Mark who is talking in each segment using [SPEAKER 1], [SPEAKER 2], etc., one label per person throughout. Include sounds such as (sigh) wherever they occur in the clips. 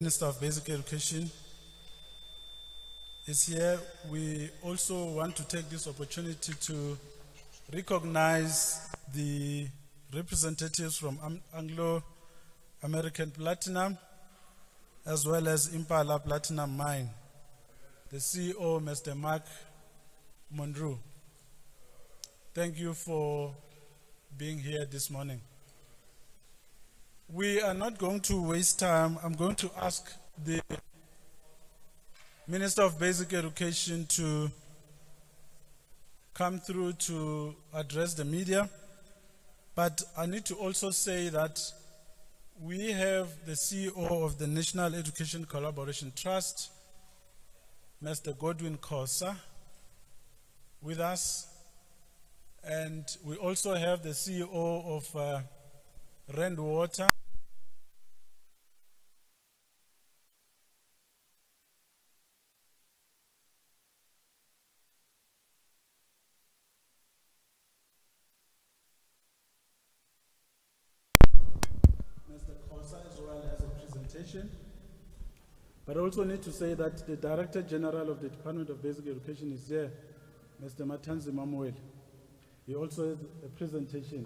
[SPEAKER 1] Minister of Basic Education is here. We also want to take this opportunity to recognize the representatives from Anglo American Platinum as well as Impala Platinum Mine, the CEO, Mr. Mark Monroe. Thank you for being here this morning. We are not going to waste time. I'm going to ask the Minister of Basic Education to come through to address the media. But I need to also say that we have the CEO of the National Education Collaboration Trust, Mr. Godwin Khosa, with us. And we also have the CEO of uh, Rand Water. Mr. Khosa as well as a presentation. But I also need to say that the Director General of the Department of Basic Education is here, Mr. Mathanzima Mweli. He also has a presentation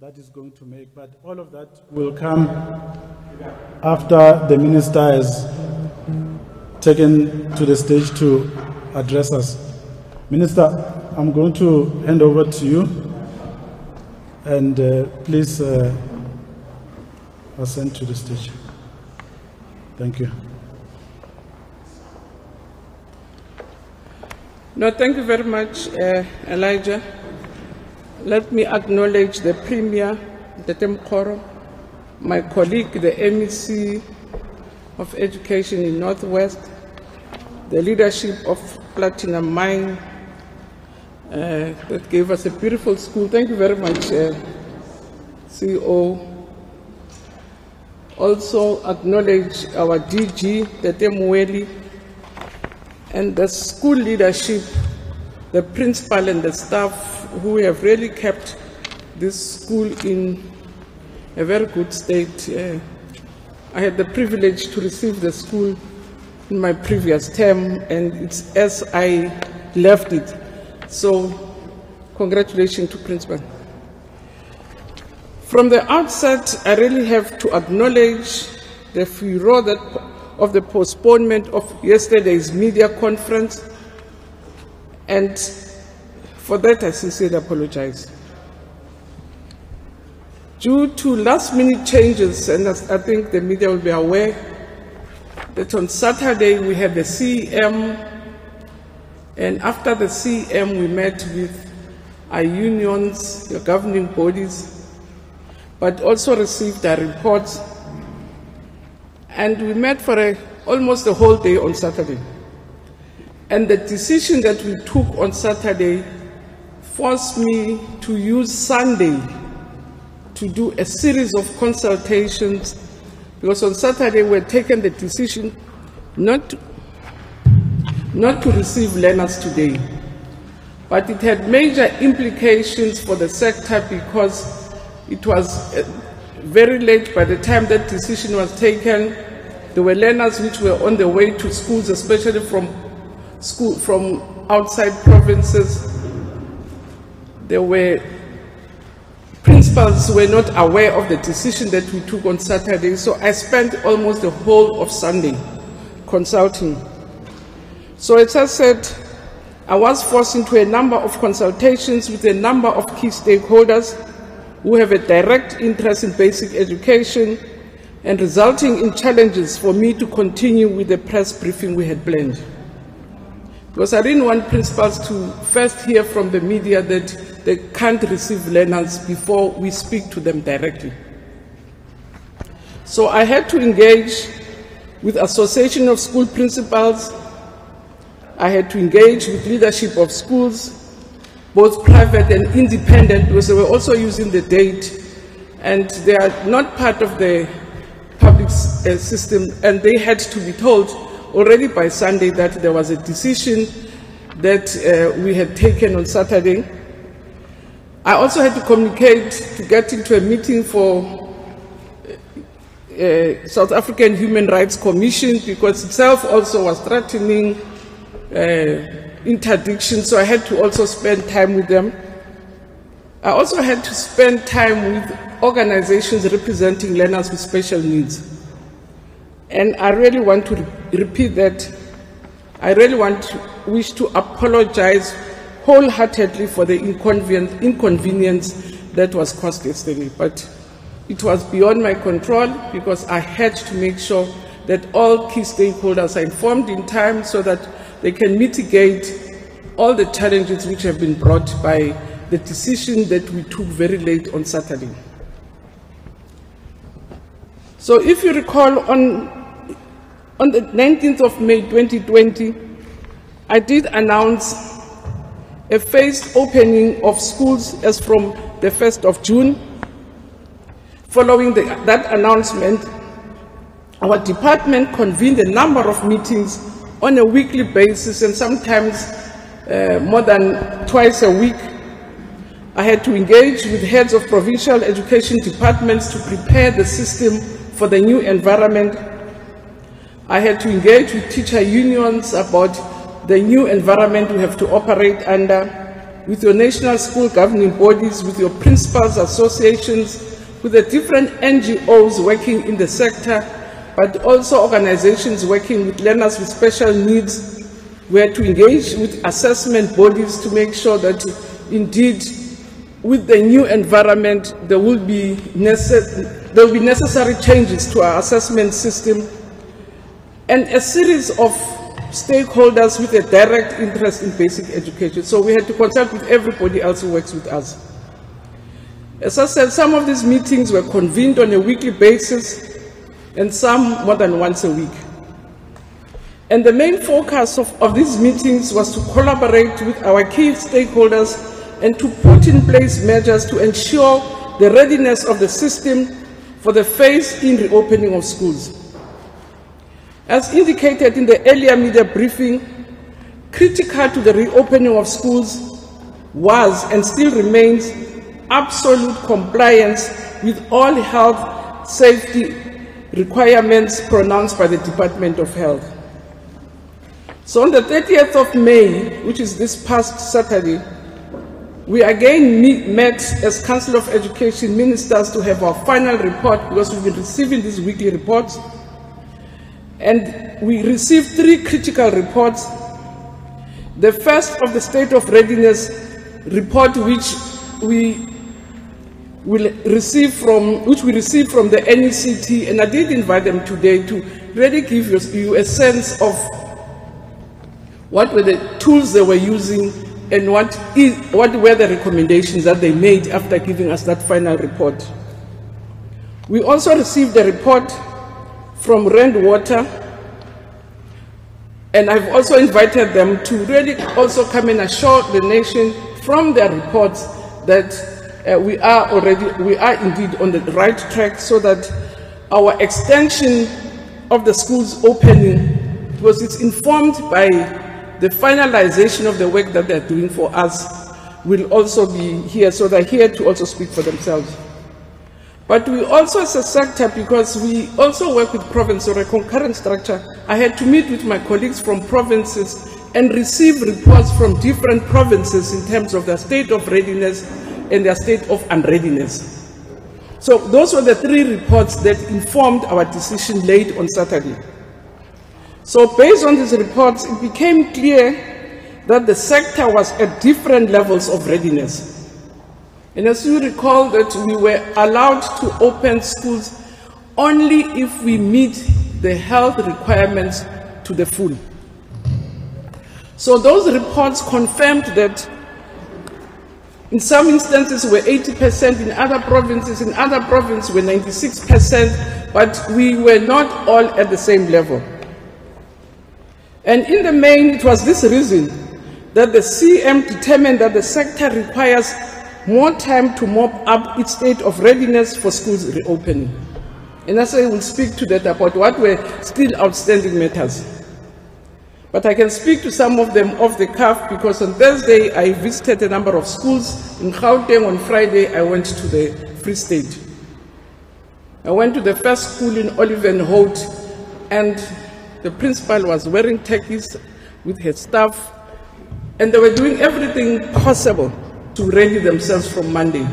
[SPEAKER 1] that is going to make, but all of that will come after the minister has taken to the stage to address us. Minister, I'm going to hand over to you, and uh, please uh, ascend to the stage. Thank you.
[SPEAKER 2] No, thank you very much, uh, Elijah. Let me acknowledge the Premier, the Temkoro, my colleague, the MEC of Education in Northwest, the leadership of Platinum Mine uh, that gave us a beautiful school. Thank you very much, uh, CEO. Also acknowledge our DG, the Mweli, and the school leadership, the principal and the staff who have really kept this school in a very good state. Uh, I had the privilege to receive the school in my previous term, and it's as I left it. So, congratulations to principal. From the outset, I really have to acknowledge the furor that of the postponement of yesterday's media conference, and for that I sincerely apologize. Due to last minute changes, and I think the media will be aware, that on Saturday we had the CEM, and after the CEM we met with our unions, the governing bodies, but also received our reports and we met for a, almost the whole day on Saturday. And the decision that we took on Saturday forced me to use Sunday to do a series of consultations because on Saturday we had taken the decision not to, not to receive learners today. But it had major implications for the sector because it was very late by the time that decision was taken. There were learners which were on the way to schools, especially from school from outside provinces. There were principals who were not aware of the decision that we took on Saturday, so I spent almost the whole of Sunday consulting. So as I said, I was forced into a number of consultations with a number of key stakeholders who have a direct interest in basic education and resulting in challenges for me to continue with the press briefing we had planned. Because I didn't want principals to first hear from the media that they can't receive learners before we speak to them directly. So I had to engage with Association of School Principals. I had to engage with leadership of schools, both private and independent, because they were also using the date, and they are not part of the public uh, system, and they had to be told already by Sunday that there was a decision that uh, we had taken on Saturday. I also had to communicate to get into a meeting for uh, uh, South African Human Rights Commission because itself also was threatening uh, interdiction, so I had to also spend time with them. I also had to spend time with organizations representing learners with special needs. And I really want to re- repeat that. I really want to wish to apologize wholeheartedly for the inconvenience, inconvenience that was caused yesterday. But it was beyond my control because I had to make sure that all key stakeholders are informed in time so that they can mitigate all the challenges which have been brought by the decision that we took very late on Saturday. So if you recall, on, on the 19th of May 2020, I did announce a phased opening of schools as from the 1st of June. Following the, that announcement, our department convened a number of meetings on a weekly basis and sometimes uh, more than twice a week. I had to engage with heads of provincial education departments to prepare the system for the new environment. I had to engage with teacher unions about the new environment we have to operate under, with your national school governing bodies, with your principals associations, with the different NGOs working in the sector, but also organizations working with learners with special needs. We had to engage with assessment bodies to make sure that indeed with the new environment, there will be, necess- there will be necessary changes to our assessment system and a series of stakeholders with a direct interest in basic education. So we had to consult with everybody else who works with us. As I said, some of these meetings were convened on a weekly basis and some more than once a week. And the main focus of, of these meetings was to collaborate with our key stakeholders and to put in place measures to ensure the readiness of the system for the phase-in reopening of schools. As indicated in the earlier media briefing, critical to the reopening of schools was and still remains absolute compliance with all health safety requirements pronounced by the Department of Health. So on the 30th of May, which is this past Saturday, we again meet, met as Council of Education ministers to have our final report because we've been receiving these weekly reports. And we received three critical reports. The first of the state of readiness report, which we will receive from, which we received from the NECT, and I did invite them today to really give you, a sense of what were the tools they were using and what, is, what were the recommendations that they made after giving us that final report. We also received a report from Rand Water, and I've also invited them to really also come and assure the nation from their reports that uh, we are already, we are indeed on the right track so that our extension of the schools opening, because it's informed by the finalization of the work that they're doing for us, will also be here, so they're here to also speak for themselves. But we also, as a sector, because we also work with provinces or a concurrent structure, I had to meet with my colleagues from provinces and receive reports from different provinces in terms of their state of readiness and their state of unreadiness. So those were the three reports that informed our decision late on Saturday. So based on these reports, it became clear that the sector was at different levels of readiness. And as you recall that we were allowed to open schools only if we meet the health requirements to the full. So those reports confirmed that in some instances we're 80%, in other provinces, in other provinces we're 96%, but we were not all at the same level. And in the main, it was this reason that the CEM determined that the sector requires more time to mop up its state of readiness for schools reopening. And as I will speak to that about what were still outstanding matters. But I can speak to some of them off the cuff because on Thursday I visited a number of schools. In Gauteng on Friday I went to the Free State. I went to the first school in Olievenhout, and the principal was wearing khakis with her staff, and they were doing everything possible to ready themselves for Monday.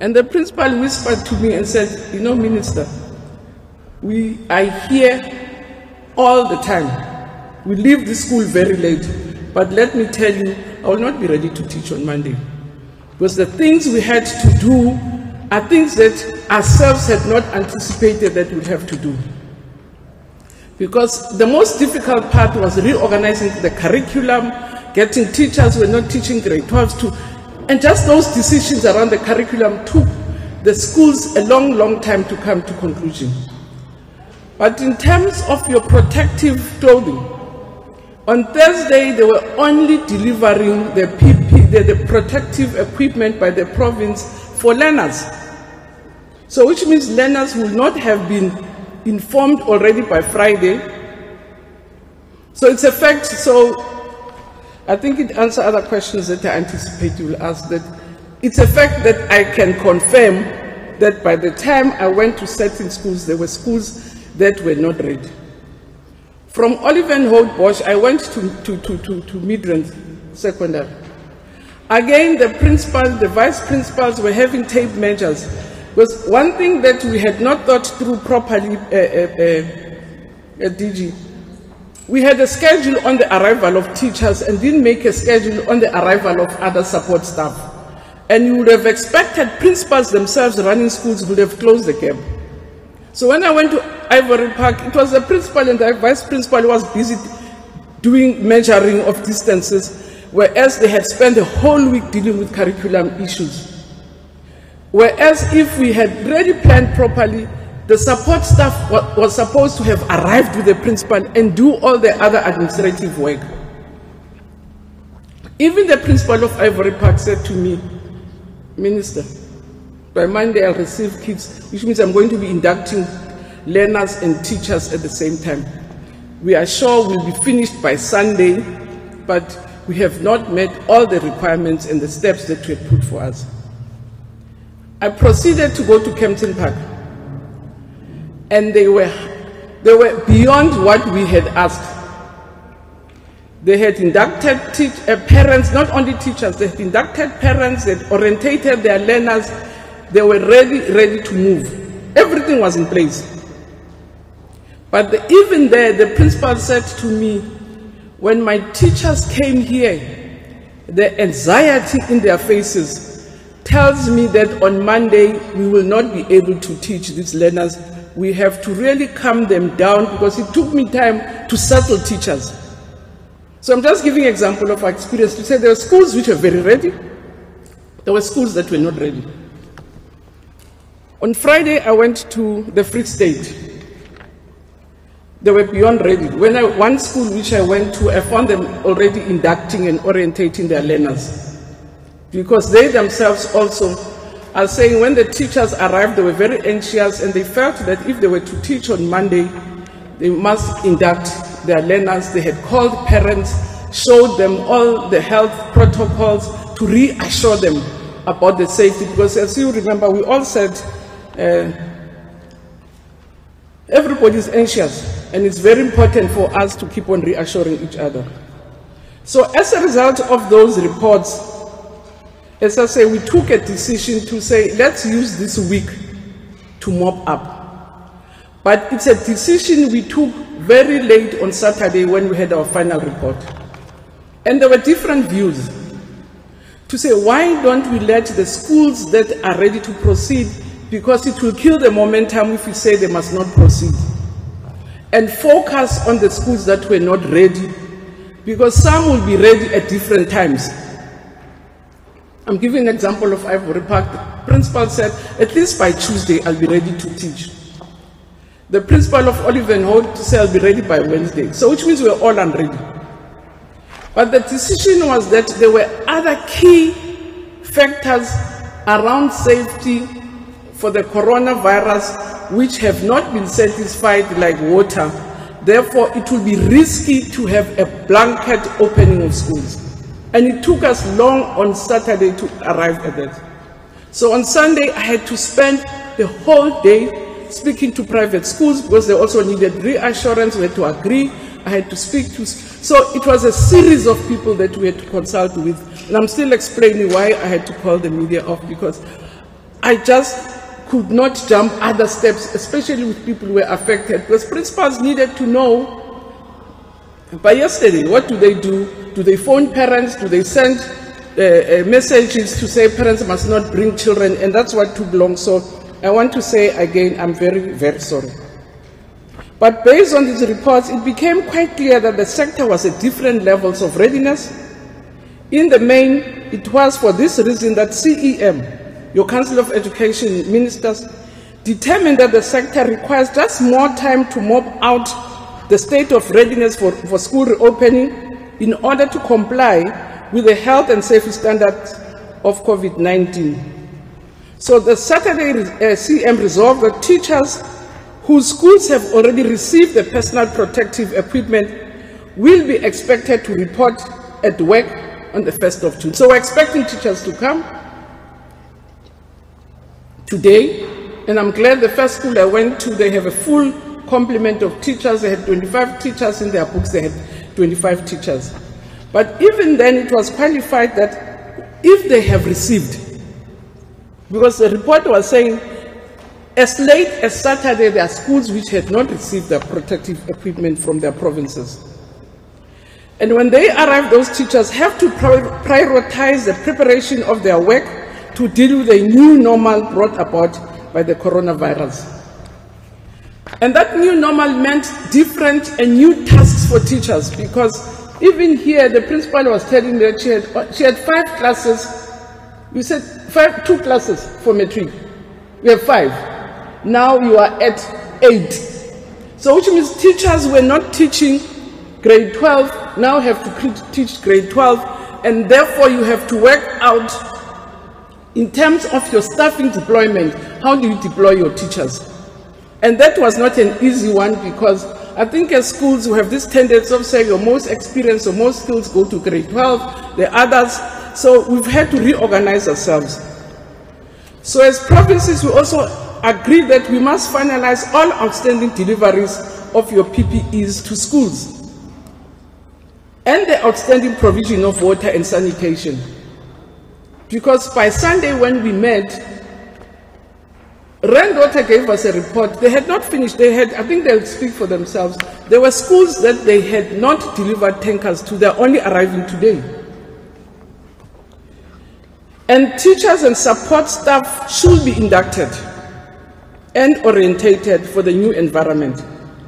[SPEAKER 2] And the principal whispered to me and said, You know, Minister, we are here all the time. We leave the school very late, but let me tell you, I will not be ready to teach on Monday. Because the things we had to do are things that ourselves had not anticipated that we'd have to do. Because the most difficult part was reorganizing the curriculum, getting teachers who were not teaching grade 12s to, and just those decisions around the curriculum took the schools a long, long time to come to conclusion. But in terms of your protective clothing, on Thursday they were only delivering the PP, the, the protective equipment by the province for learners. So which means learners will not have been informed already by Friday. So it's a fact, so I think it answers other questions that I anticipate you will ask that it's a fact that I can confirm that by the time I went to certain schools, there were schools that were not ready. From Olievenhoutbosch, I went to, to, to, to, to Midrand Secondary. Again, the principal, the vice principals were having tape measures. Because one thing that we had not thought through properly, uh, uh, uh, DG, we had a schedule on the arrival of teachers and didn't make a schedule on the arrival of other support staff. And you would have expected principals themselves running schools would have closed the gap. So when I went to Ivory Park, it was the principal and the vice principal was busy doing measuring of distances, whereas they had spent the whole week dealing with curriculum issues. Whereas if we had really planned properly, the support staff was supposed to have arrived with the principal and do all the other administrative work. Even the principal of Ivory Park said to me, Minister, by Monday I'll receive kids, which means I'm going to be inducting learners and teachers at the same time. We are sure we'll be finished by Sunday, but we have not met all the requirements and the steps that were put for us. I proceeded to go to Kempton Park, and they were, they were beyond what we had asked. They had inducted uh, parents, not only teachers, they had inducted parents, they had orientated their learners, they were ready, ready to move. Everything was in place. But the, even there, the principal said to me, when my teachers came here, the anxiety in their faces tells me that on Monday we will not be able to teach these learners. We have to really calm them down because it took me time to settle teachers. So I'm just giving example of our experience to say there were schools which were very ready, there were schools that were not ready. On Friday, I went to the Free State. They were beyond ready. When I, one school which I went to, I found them already inducting and orientating their learners. Because they themselves also are saying when the teachers arrived, they were very anxious and they felt that if they were to teach on Monday, they must induct their learners. They had called parents, showed them all the health protocols to reassure them about the safety. Because as you remember, we all said uh, everybody is anxious, and it's very important for us to keep on reassuring each other. So, as a result of those reports, as I say, we took a decision to say, let's use this week to mop up. But it's a decision we took very late on Saturday when we had our final report. And there were different views to say, why don't we let the schools that are ready to proceed, because it will kill the momentum if we say they must not proceed, and focus on the schools that were not ready, because some will be ready at different times. I'm giving an example of Ivory Park. The principal said, at least by Tuesday, I'll be ready to teach. The principal of Olievenhout said, I'll be ready by Wednesday. So, which means we're all unready. But the decision was that there were other key factors around safety for the coronavirus which have not been satisfied, like water. Therefore, it will be risky to have a blanket opening of schools. And it took us long on Saturday to arrive at that. So on Sunday, I had to spend the whole day speaking to private schools because they also needed reassurance. We had to agree. I had to speak to. So it was a series of people that we had to consult with. And I'm still explaining why I had to call the media off because I just could not jump other steps, especially with people who were affected, because principals needed to know. By yesterday, what do they do? Do they phone parents? Do they send uh, uh, messages to say parents must not bring children? And that's what took long. So I want to say again, I'm very, very sorry. But based on these reports, it became quite clear that the sector was at different levels of readiness. In the main, it was for this reason that CEM, your Council of Education Ministers, determined that the sector requires just more time to mop out the state of readiness for, for school reopening in order to comply with the health and safety standards of COVID 19. So the Saturday uh, CEM resolved that teachers whose schools have already received the personal protective equipment will be expected to report at work on the 1st of June. So we're expecting teachers to come today, and I'm glad the first school I went to, they have a full complement of teachers. They had 25 teachers in their books, they had 25 teachers. But even then, it was qualified that if they have received, because the report was saying as late as Saturday, there are schools which had not received their protective equipment from their provinces. And when they arrive, those teachers have to prioritize the preparation of their work to deal with the new normal brought about by the coronavirus. And that new normal meant different and new tasks for teachers because even here, the principal was telling me that she had, she had five classes. We said five, two classes for matric. We have five. Now you are at eight. So, which means teachers were not teaching grade 12, now have to teach grade 12, and therefore you have to work out in terms of your staffing deployment how do you deploy your teachers? And that was not an easy one because I think as schools we have this tendency of saying your most experienced or most skills go to grade 12, the others. So we've had to reorganize ourselves. So as provinces, we also agreed that we must finalize all outstanding deliveries of your PPEs to schools and the outstanding provision of water and sanitation. Because by Sunday when we met, Rand Water gave us a report. They had not finished. They had, I think they'll speak for themselves. There were schools that they had not delivered tankers to. They're only arriving today. And teachers and support staff should be inducted and orientated for the new environment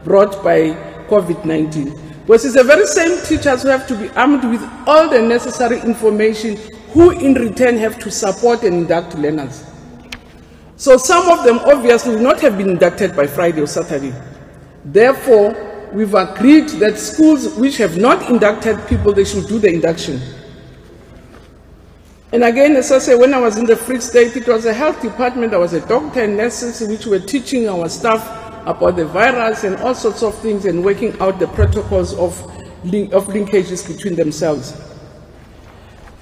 [SPEAKER 2] brought by COVID 19. Because it's the very same teachers who have to be armed with all the necessary information, who in return have to support and induct learners. So some of them obviously will not have been inducted by Friday or Saturday. Therefore, we've agreed that schools which have not inducted people, they should do the induction. And again, as I say, when I was in the Free State, it was a health department, there was a doctor and nurses which were teaching our staff about the virus and all sorts of things and working out the protocols of, link, of linkages between themselves.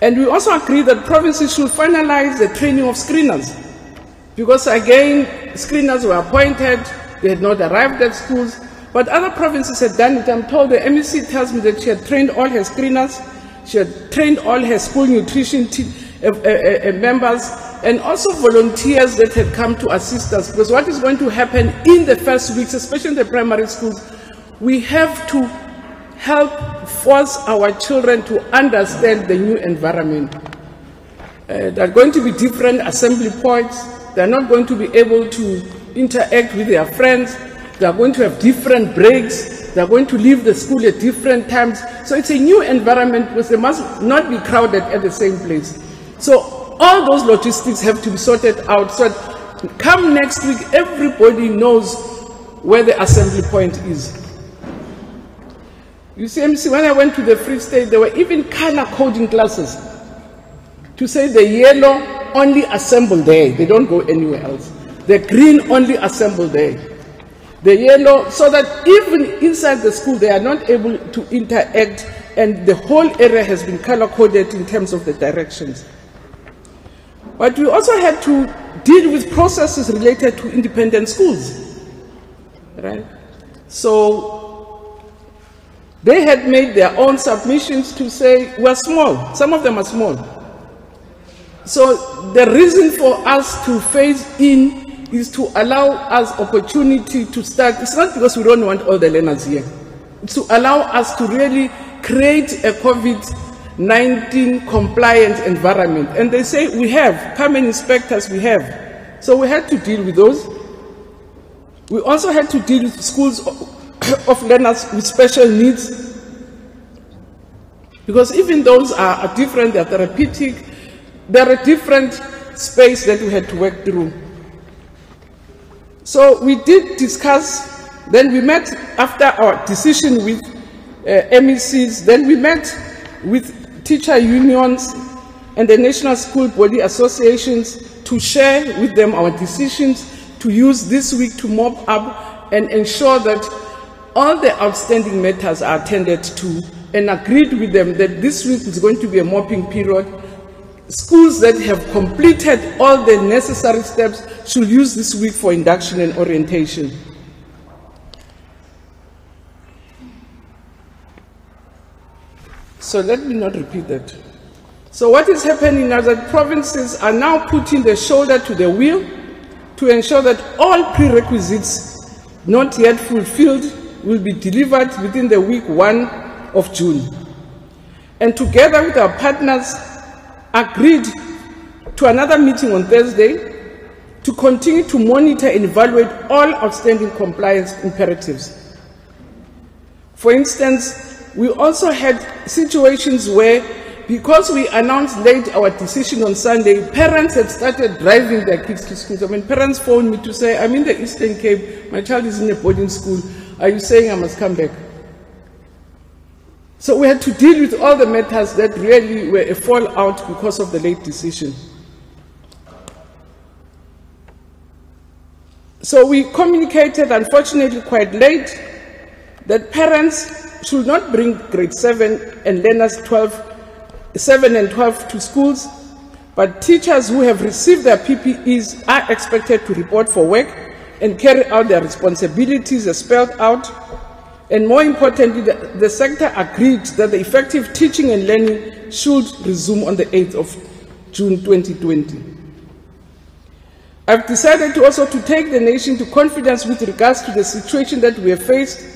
[SPEAKER 2] And we also agreed that provinces should finalize the training of screeners. Because again, screeners were appointed, they had not arrived at schools, but other provinces had done it. I'm told the MEC tells me that she had trained all her screeners, she had trained all her school nutrition uh, uh, uh, members and also volunteers that had come to assist us. Because what is going to happen in the first weeks, especially in the primary schools, we have to help force our children to understand the new environment. Uh, there are going to be different assembly points. They're not going to be able to interact with their friends. They are going to have different breaks. They are going to leave the school at different times. So it's a new environment because they must not be crowded at the same place. So all those logistics have to be sorted out so come next week, everybody knows where the assembly point is. You see, MC, when I went to the Free State, there were even color coding classes to say the yellow only assemble there, they don't go anywhere else. The green only assemble there. The yellow, so that even inside the school, they are not able to interact, and the whole area has been color coded in terms of the directions. But we also had to deal with processes related to independent schools. Right? So they had made their own submissions to say we're small. Some of them are small. So the reason for us to phase in is to allow us opportunity to start. It's not because we don't want all the learners here. It's to allow us to really create a COVID-19 compliant environment. And they say we have, come and inspect us, we have. So we had to deal with those. We also had to deal with schools (coughs) of learners with special needs. Because even those are, are different, they're therapeutic, they're a different space that we had to work through. So we did discuss, then we met after our decision with uh, MECs, then we met with teacher unions and the National School Body Associations to share with them our decisions to use this week to mop up and ensure that all the outstanding matters are attended to and agreed with them that this week is going to be a mopping period. Schools that have completed all the necessary steps should use this week for induction and orientation. So let me not repeat that. So what is happening now that provinces are now putting the shoulder to the wheel to ensure that all prerequisites not yet fulfilled will be delivered within the week one of June. And together with our partners, agreed to another meeting on Thursday to continue to monitor and evaluate all outstanding compliance imperatives. For instance, we also had situations where, because we announced late our decision on Sunday, parents had started driving their kids to school. I mean, parents phoned me to say, I'm in the Eastern Cape, my child is in a boarding school. Are you saying I must come back? So we had to deal with all the matters that really were a fallout because of the late decision. So we communicated, unfortunately, quite late that parents should not bring grade 7 and learners 12, 7 and 12 to schools, but teachers who have received their PPEs are expected to report for work and carry out their responsibilities as spelled out. And more importantly, the, the sector agreed that the effective teaching and learning should resume on the 8th of June 2020. I've decided to also to take the nation to confidence with regards to the situation that we have faced.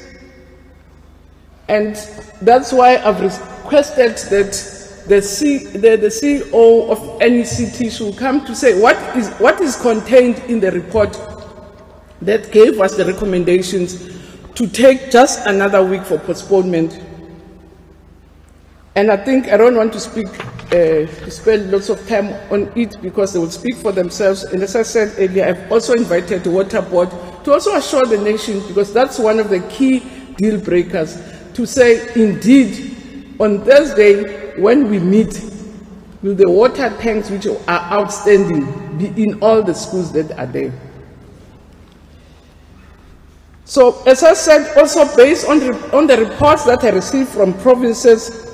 [SPEAKER 2] And that's why I've requested that the, C, the, the CEO of NECT should come to say what is, what is contained in the report that gave us the recommendations to take just another week for postponement. And I think I don't want to speak, uh, spend lots of time on it because they will speak for themselves. And as I said earlier, I've also invited the Water Board to also assure the nation, because that's one of the key deal breakers, to say, indeed, on Thursday, when we meet, will the water tanks which are outstanding be in all the schools that are there? So, as I said, also based on, the- on the reports that I received from provinces,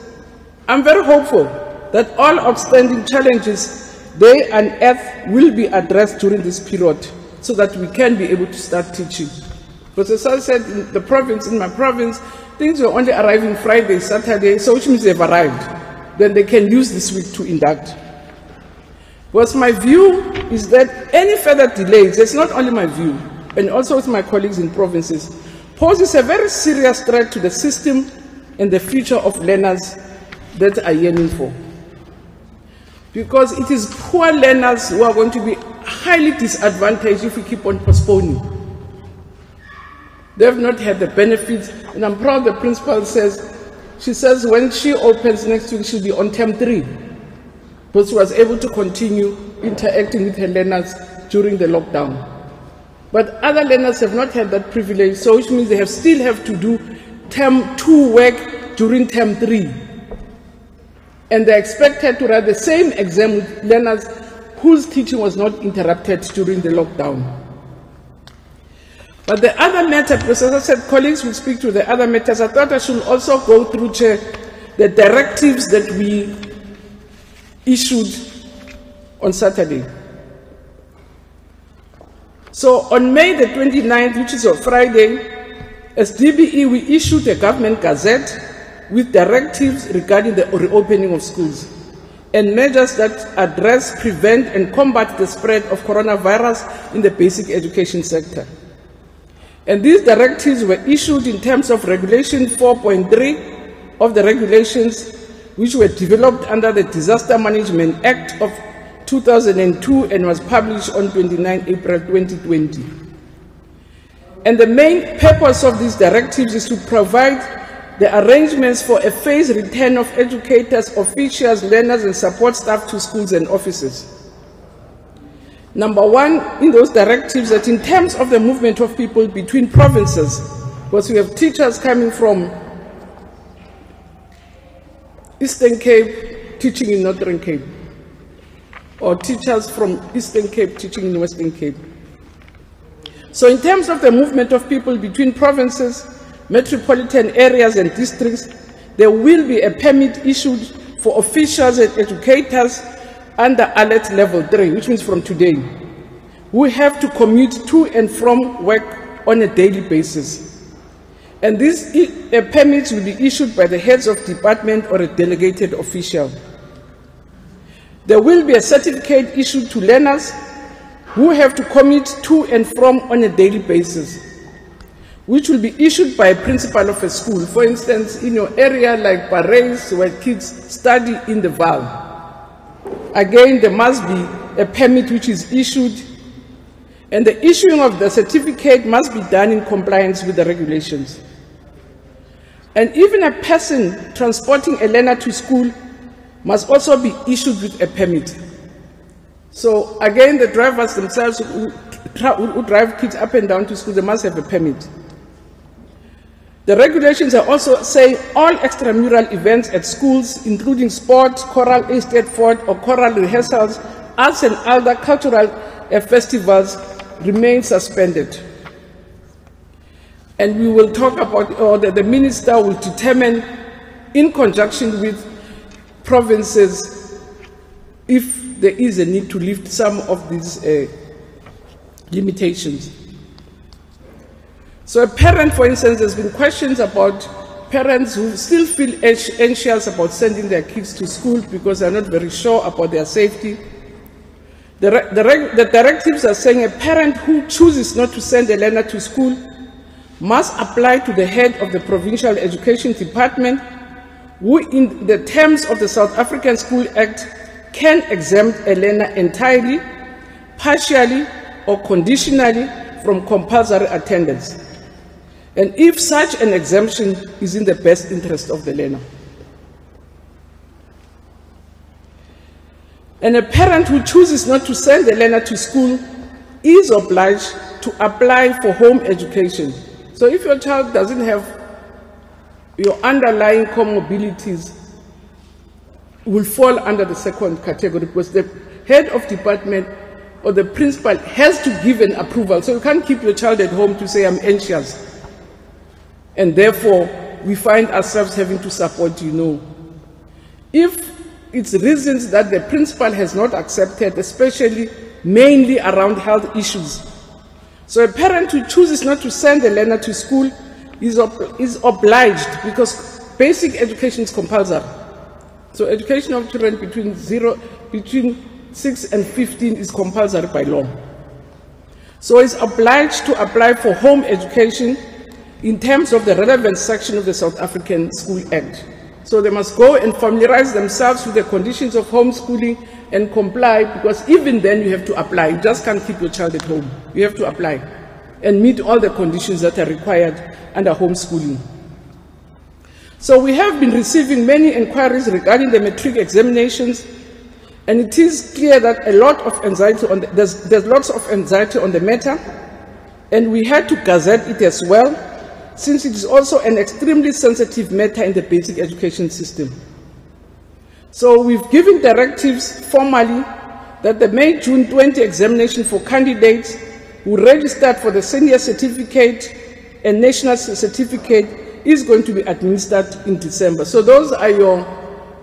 [SPEAKER 2] I'm very hopeful that all outstanding challenges they unearth will be addressed during this period so that we can be able to start teaching. Because as I said, in the province, in my province, things were only arriving Friday, Saturday, so which means they've arrived. Then they can use this week to induct. Because my view is that any further delays, it's not only my view, and also with my colleagues in provinces, poses a very serious threat to the system and the future of learners that are yearning for. Because it is poor learners who are going to be highly disadvantaged if we keep on postponing. They have not had the benefits, and I'm proud the principal says, she says when she opens next week, she'll be on term three. But she was able to continue interacting with her learners during the lockdown. But other learners have not had that privilege, so which means they have still have to do term two work during term three. And they're expected to write the same exam with learners whose teaching was not interrupted during the lockdown. But the other matter, I said, colleagues will speak to the other matters. I thought I should also go through, Chair, the directives that we issued on Saturday. So on May the 29th, which is a Friday, as DBE, we issued a government gazette with directives regarding the reopening of schools and measures that address, prevent, and combat the spread of coronavirus in the basic education sector. And these directives were issued in terms of Regulation 4.3 of the regulations which were developed under the Disaster Management Act of 2002 and was published on 29 April 2020. And the main purpose of these directives is to provide the arrangements for a phased return of educators, officials, learners, and support staff to schools and offices. Number one, in those directives, that in terms of the movement of people between provinces, because we have teachers coming from Eastern Cape teaching in Northern Cape, or teachers from Eastern Cape teaching in Western Cape. So, in terms of the movement of people between provinces, metropolitan areas, and districts, there will be a permit issued for officials and educators under alert level 3, which means from today, We have to commute to and from work on a daily basis. And these permits will be issued by the heads of department or a delegated official. There will be a certificate issued to learners who have to commute to and from on a daily basis, which will be issued by a principal of a school. For instance, in your area like Parys, where kids study in the Vaal, again, there must be a permit which is issued, and the issuing of the certificate must be done in compliance with the regulations. And even a person transporting a learner to school must also be issued with a permit. So again, the drivers themselves who, who drive kids up and down to school, they must have a permit. The regulations are also saying all extramural events at schools, including sports, choral eisteddfod, or choral rehearsals, arts and other cultural uh, festivals, remain suspended. And we will talk about, or the, the minister will determine, in conjunction with provinces, if there is a need to lift some of these uh, limitations. So, a parent, for instance, there's been questions about parents who still feel anxious about sending their kids to school because they're not very sure about their safety. The, the, the directives are saying a parent who chooses not to send a learner to school must apply to the head of the provincial education department, who, in the terms of the South African School Act, can exempt a learner entirely, partially, or conditionally from compulsory attendance. And if such an exemption is in the best interest of the learner. And a parent who chooses not to send the learner to school is obliged to apply for home education. So if your child doesn't have your underlying comorbidities, will fall under the second category because the head of department or the principal has to give an approval. So you can't keep your child at home to say, I'm anxious. And therefore, we find ourselves having to support you. No. If it's reasons that the principal has not accepted, especially mainly around health issues. So a parent who chooses not to send a learner to school is, ob- is obliged because basic education is compulsory. So education of children between zero, between six and fifteen is compulsory by law. So it's obliged to apply for home education in terms of the relevant section of the South African School Act. So they must go and familiarize themselves with the conditions of homeschooling and comply because even then you have to apply. You just can't keep your child at home. You have to apply and meet all the conditions that are required under homeschooling. So we have been receiving many inquiries regarding the matric examinations, and it is clear that a lot of anxiety on the, there's, there's lots of anxiety on the matter, and we had to gazette it as well, since it is also an extremely sensitive matter in the basic education system. So we've given directives formally that the May June 20 examination for candidates who registered for the senior certificate and national certificate is going to be administered in December. So those are your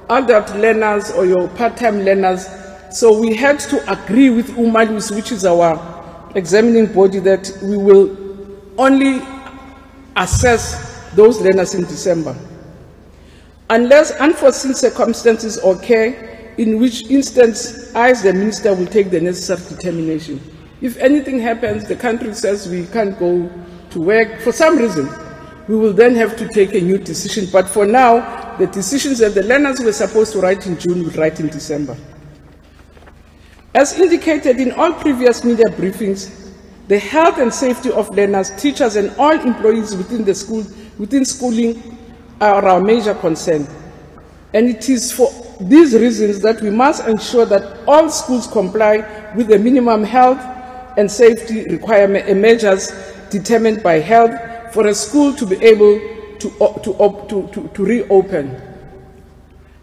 [SPEAKER 2] adult learners or your part-time learners so we had to agree with Umalusi, which is our examining body, that we will only assess those learners in December. Unless unforeseen circumstances occur, in which instance I, as the minister, will take the necessary determination. If anything happens, the country says we can't go to work for some reason, we will then have to take a new decision. But for now, the decisions that the learners were supposed to write in June will write in December. As indicated in all previous media briefings, the health and safety of learners, teachers, and all employees within the school, within schooling are our major concern. And it is for these reasons that we must ensure that all schools comply with the minimum health and safety requirement measures determined by health for a school to be able to, to, to, to, to reopen.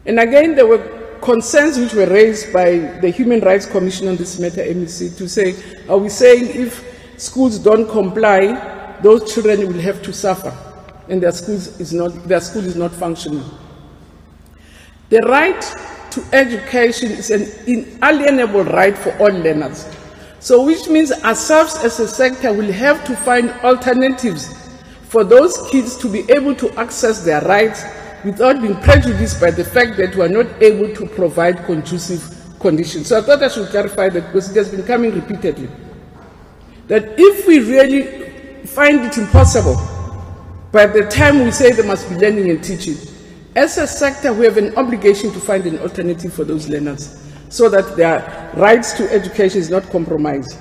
[SPEAKER 2] And again, there were concerns which were raised by the Human Rights Commission on this matter, MEC, to say, are we saying if schools don't comply, those children will have to suffer and their, schools is not, their school is not functioning? The right to education is an inalienable right for all learners. So which means ourselves as a sector will have to find alternatives for those kids to be able to access their rights without being prejudiced by the fact that we are not able to provide conducive conditions. So I thought I should clarify that because it has been coming repeatedly. That if we really find it impossible, by the time we say there must be learning and teaching, as a sector we have an obligation to find an alternative for those learners so that their rights to education is not compromised.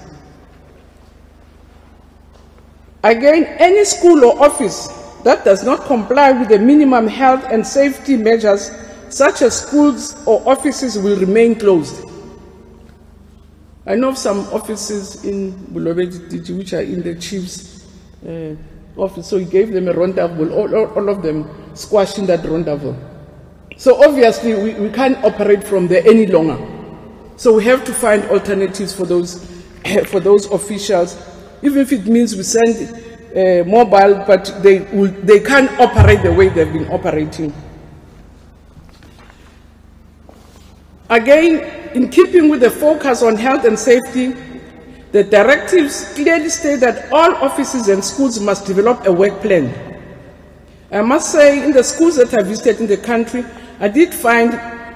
[SPEAKER 2] Again, any school or office that does not comply with the minimum health and safety measures, such as schools or offices, will remain closed. I know of some offices in Bolobedu which are in the chief's uh, office, so he gave them a rondavel, all, all, all of them squashed in that rondavel. So obviously, we, we can't operate from there any longer. So we have to find alternatives for those, (laughs) for those officials, even if it means we send uh, mobile, but they, will, they can't operate the way they've been operating. Again, in keeping with the focus on health and safety, the directives clearly state that all offices and schools must develop a work plan. I must say, in the schools that I visited in the country, I did find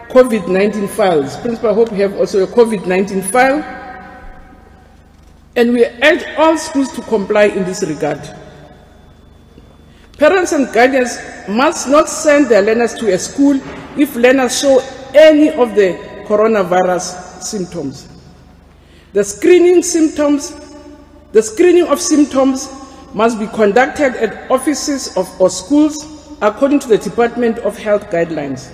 [SPEAKER 2] COVID-19 files. Principal, hope have also a COVID-19 file and we urge all schools to comply in this regard. Parents and guardians must not send their learners to a school if learners show any of the coronavirus symptoms. The screening symptoms, the screening of symptoms must be conducted at offices of, or schools according to the Department of Health guidelines.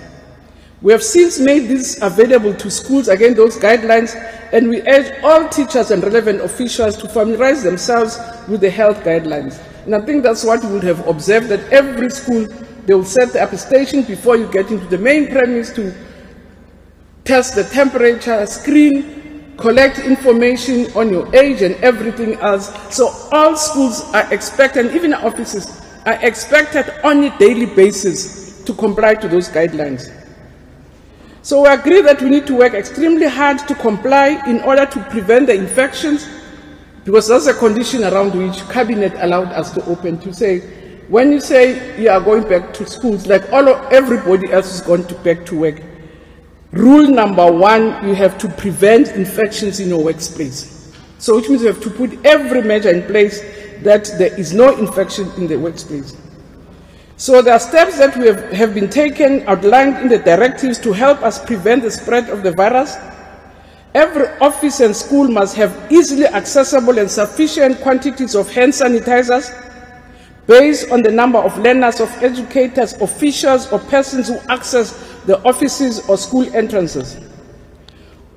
[SPEAKER 2] We have since made this available to schools, again, those guidelines, and we urge all teachers and relevant officials to familiarize themselves with the health guidelines. And I think that's what we would have observed, that every school, they will set the station before you get into the main premise to test the temperature, screen, collect information on your age and everything else. So all schools are expected, and even offices, are expected on a daily basis to comply to those guidelines. So we agree that we need to work extremely hard to comply in order to prevent the infections, because that's a condition around which cabinet allowed us to open to say, when you say you are going back to schools, like all of, everybody else is going to back to work. Rule number one, you have to prevent infections in your workplace. So which means you have to put every measure in place that there is no infection in the workplace. So there are steps that have, have been taken, outlined in the directives to help us prevent the spread of the virus. Every office and school must have easily accessible and sufficient quantities of hand sanitizers based on the number of learners, of educators, officials, or persons who access the offices or school entrances.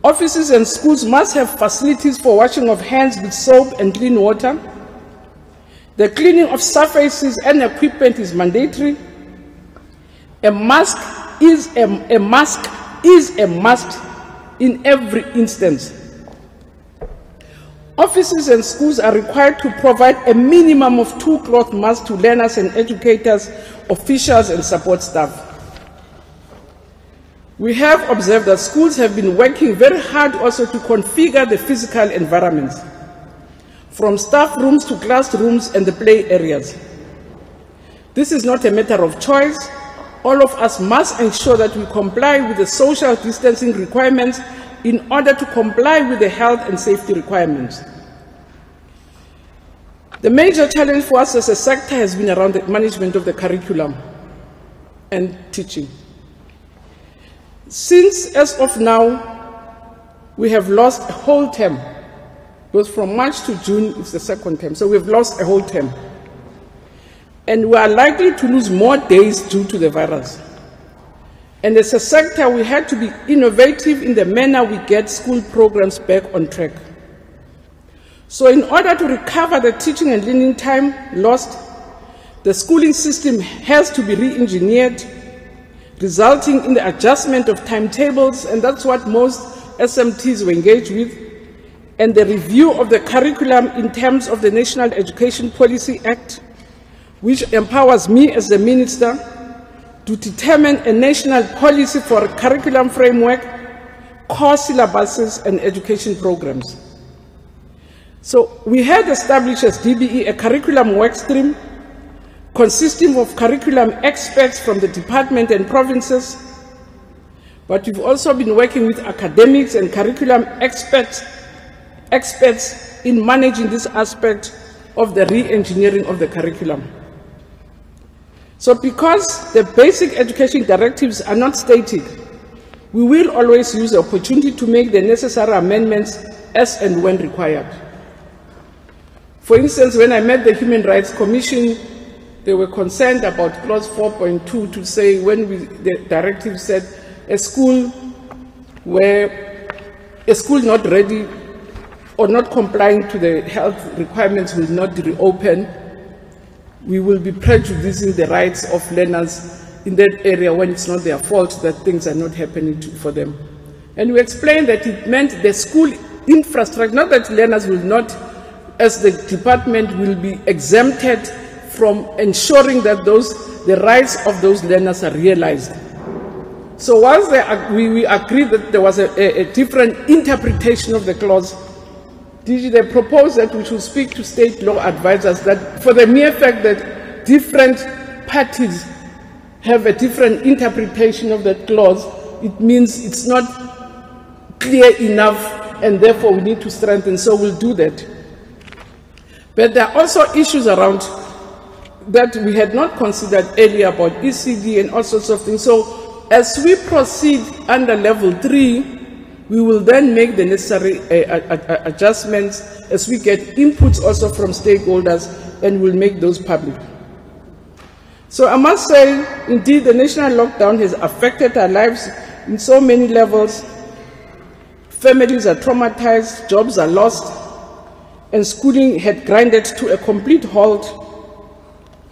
[SPEAKER 2] Offices and schools must have facilities for washing of hands with soap and clean water. The cleaning of surfaces and equipment is mandatory. A mask is a, a mask is a must in every instance. Offices and schools are required to provide a minimum of two cloth masks to learners and educators, officials and support staff. We have observed that schools have been working very hard also to configure the physical environments, from staff rooms to classrooms and the play areas. This is not a matter of choice. All of us must ensure that we comply with the social distancing requirements in order to comply with the health and safety requirements. The major challenge for us as a sector has been around the management of the curriculum and teaching. Since, as of now, we have lost a whole term, because from March to June it's the second term, so we've lost a whole term. And we are likely to lose more days due to the virus. And as a sector, we had to be innovative in the manner we get school programs back on track. So, in order to recover the teaching and learning time lost, the schooling system has to be re engineered, resulting in the adjustment of timetables, and that's what most SMTs were engaged with, and the review of the curriculum in terms of the National Education Policy Act, which empowers me as the minister to determine a national policy for a curriculum framework, course syllabuses, and education programs. So we had established as DBE a curriculum work stream consisting of curriculum experts from the department and provinces, but we've also been working with academics and curriculum experts, experts in managing this aspect of the re-engineering of the curriculum. So because the basic education directives are not stated, we will always use the opportunity to make the necessary amendments as and when required. For instance, when I met the Human Rights Commission, they were concerned about clause 4.2 to say when we, the directive said a school where a school not ready or not complying to the health requirements will not reopen, we will be prejudicing the rights of learners in that area when it's not their fault that things are not happening to, for them. And we explained that it meant the school infrastructure, not that learners will not, as the department, will be exempted from ensuring that those, the rights of those learners are realized. So once they, we, we agreed that there was a, a, a different interpretation of the clause, they propose that we should speak to state law advisors that for the mere fact that different parties have a different interpretation of that clause, it means it's not clear enough and therefore we need to strengthen, so we'll do that. But there are also issues around that we had not considered earlier about ECD and all sorts of things. So as we proceed under level three, we will then make the necessary uh, adjustments as we get inputs also from stakeholders and we'll make those public. So I must say, indeed, the national lockdown has affected our lives in so many levels. Families are traumatized, jobs are lost, and schooling had grinded to a complete halt.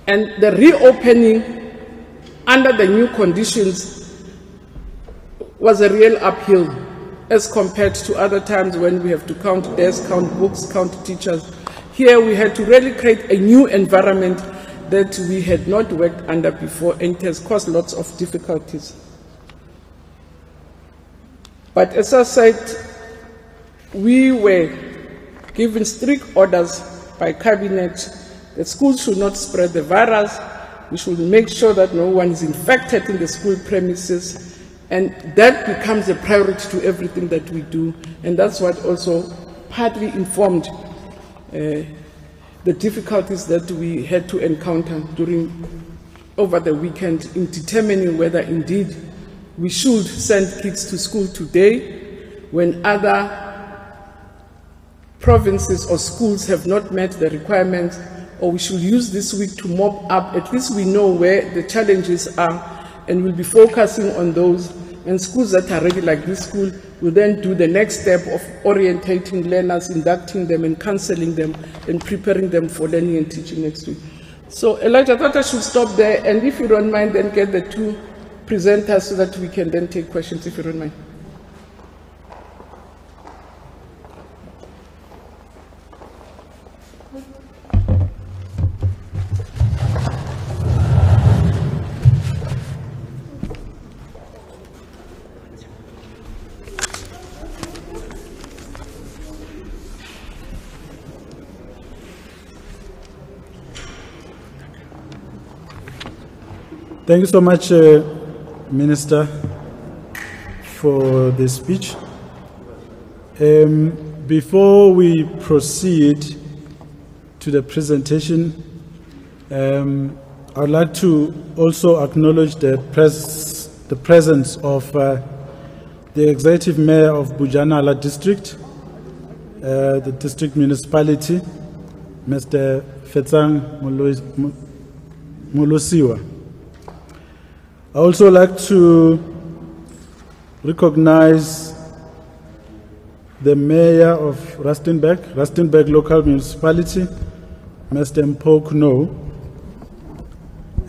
[SPEAKER 2] And the reopening under the new conditions was a real uphill as compared to other times when we have to count desks, count books, count teachers. Here we had to really create a new environment that we had not worked under before and it has caused lots of difficulties. But as I said, we were given strict orders by cabinet that schools should not spread the virus. We should make sure that no one is infected in the school premises and that becomes a priority to everything that we do. And that's what also partly informed uh, the difficulties that we had to encounter during over the weekend in determining whether indeed we should send kids to school today when other provinces or schools have not met the requirements or we should use this week to mop up at least we know where the challenges are and we'll be focusing on those. And schools that are ready, like this school, will then do the next step of orientating learners, inducting them, and counseling them, and preparing them for learning and teaching next week. So, Elijah, I thought I should stop there, and if you don't mind, then get the two presenters so that we can then take questions, if you don't mind.
[SPEAKER 1] Thank you so much, uh, Minister, for the speech. Um, before we proceed to the presentation, um, I'd like to also acknowledge the, pres- the presence of uh, the Executive Mayor of Bojanala District, uh, the district municipality, Mr. Mo- Molosiwa. I also like to recognize the mayor of Rustenburg, Rustenburg local municipality, Mr. Mpho Khunou,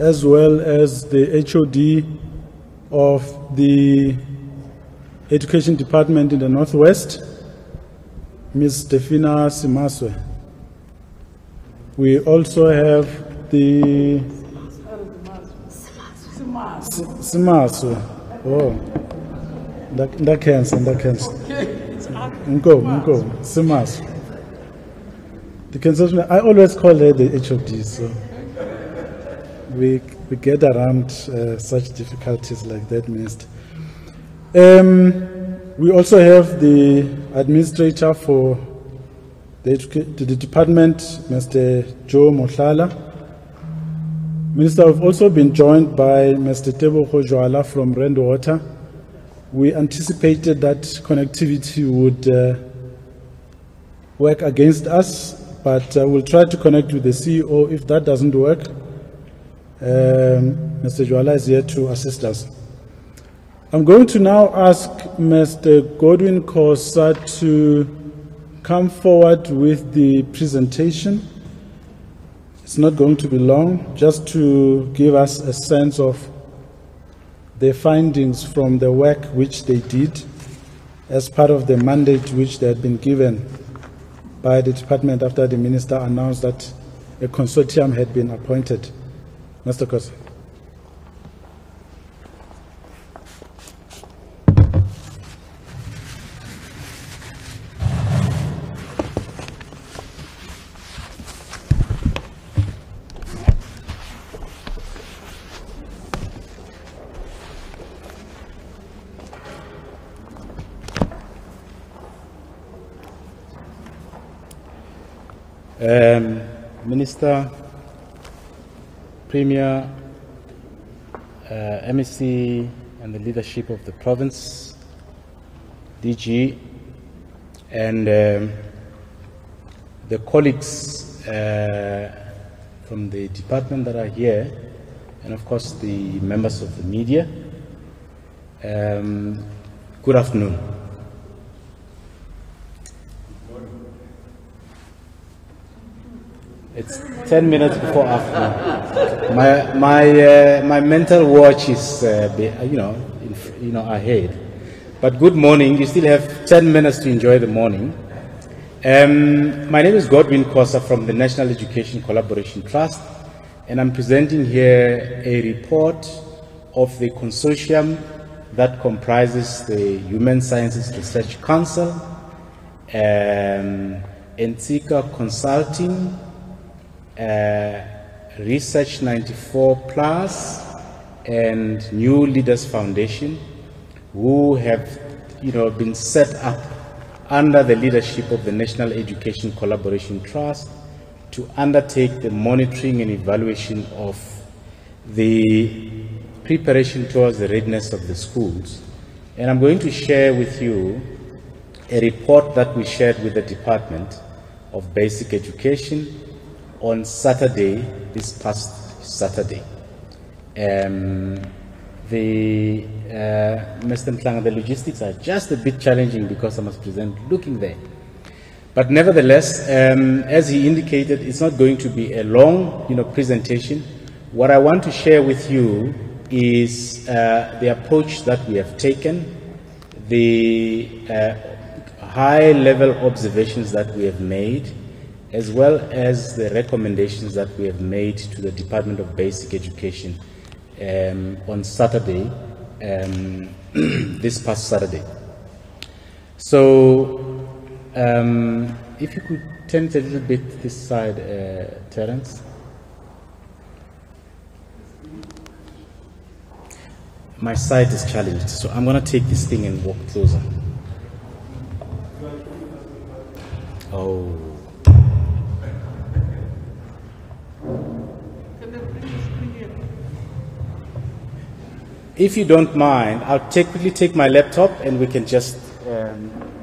[SPEAKER 1] as well as the HOD of the Education Department in the Northwest, Ms. Stefina Simaswe. We also have the Simaswe. Oh, that cancer. Nko, Nko, Simaswe. The consumption, I always call her the HOD, so we, we get around uh, such difficulties like that, Minister. Um, we also have the administrator for the, the department, Mr. Joe Mohlala. Minister, we've also been joined by Mr. Tebo Hojwala from Rand Water. We anticipated that connectivity would uh, work against us, but uh, we'll try to connect with the CEO. If that doesn't work, um, Mr. Jwala is here to assist us. I'm going to now ask Mr. Godwin Khosa to come forward with the presentation. It's not going to be long, just to give us a sense of the findings from the work which they did as part of the mandate which they had been given by the department after the minister announced that a consortium had been appointed. Mr. Khosa.
[SPEAKER 3] Um, Minister, Premier, uh, MEC, and the leadership of the province, DG, and um, the colleagues uh, from the department that are here, and of course the members of the media. Um, good afternoon. It's 10 minutes before afternoon. My, my, uh, my mental watch is, uh, you, know, in, you know, ahead. But good morning. You still have 10 minutes to enjoy the morning. Um, my name is Godwin Khosa from the National Education Collaboration Trust, and I'm presenting here a report of the consortium that comprises the Human Sciences Research Council, um, Entika Consulting, Uh, Research 94 Plus and New Leaders Foundation, who have, you know, been set up under the leadership of the National Education Collaboration Trust to undertake the monitoring and evaluation of the preparation towards the readiness of the schools. And I'm going to share with you a report that we shared with the Department of Basic Education on Saturday, this past Saturday. Um, the uh, Mr. Mhlanga, the logistics are just a bit challenging because I must present looking there. But nevertheless, um, as he indicated, it's not going to be a long, you know, presentation. What I want to share with you is uh, the approach that we have taken, the uh, high-level observations that we have made, as well as the recommendations that we have made to the Department of Basic Education um, on Saturday, um, (clears throat) this past Saturday. So, um, if you could turn it a little bit this side, uh, Terence. my sight is challenged, so I'm going to take this thing and walk closer. Oh. If you don't mind, I'll quickly take my laptop and we can just. Um,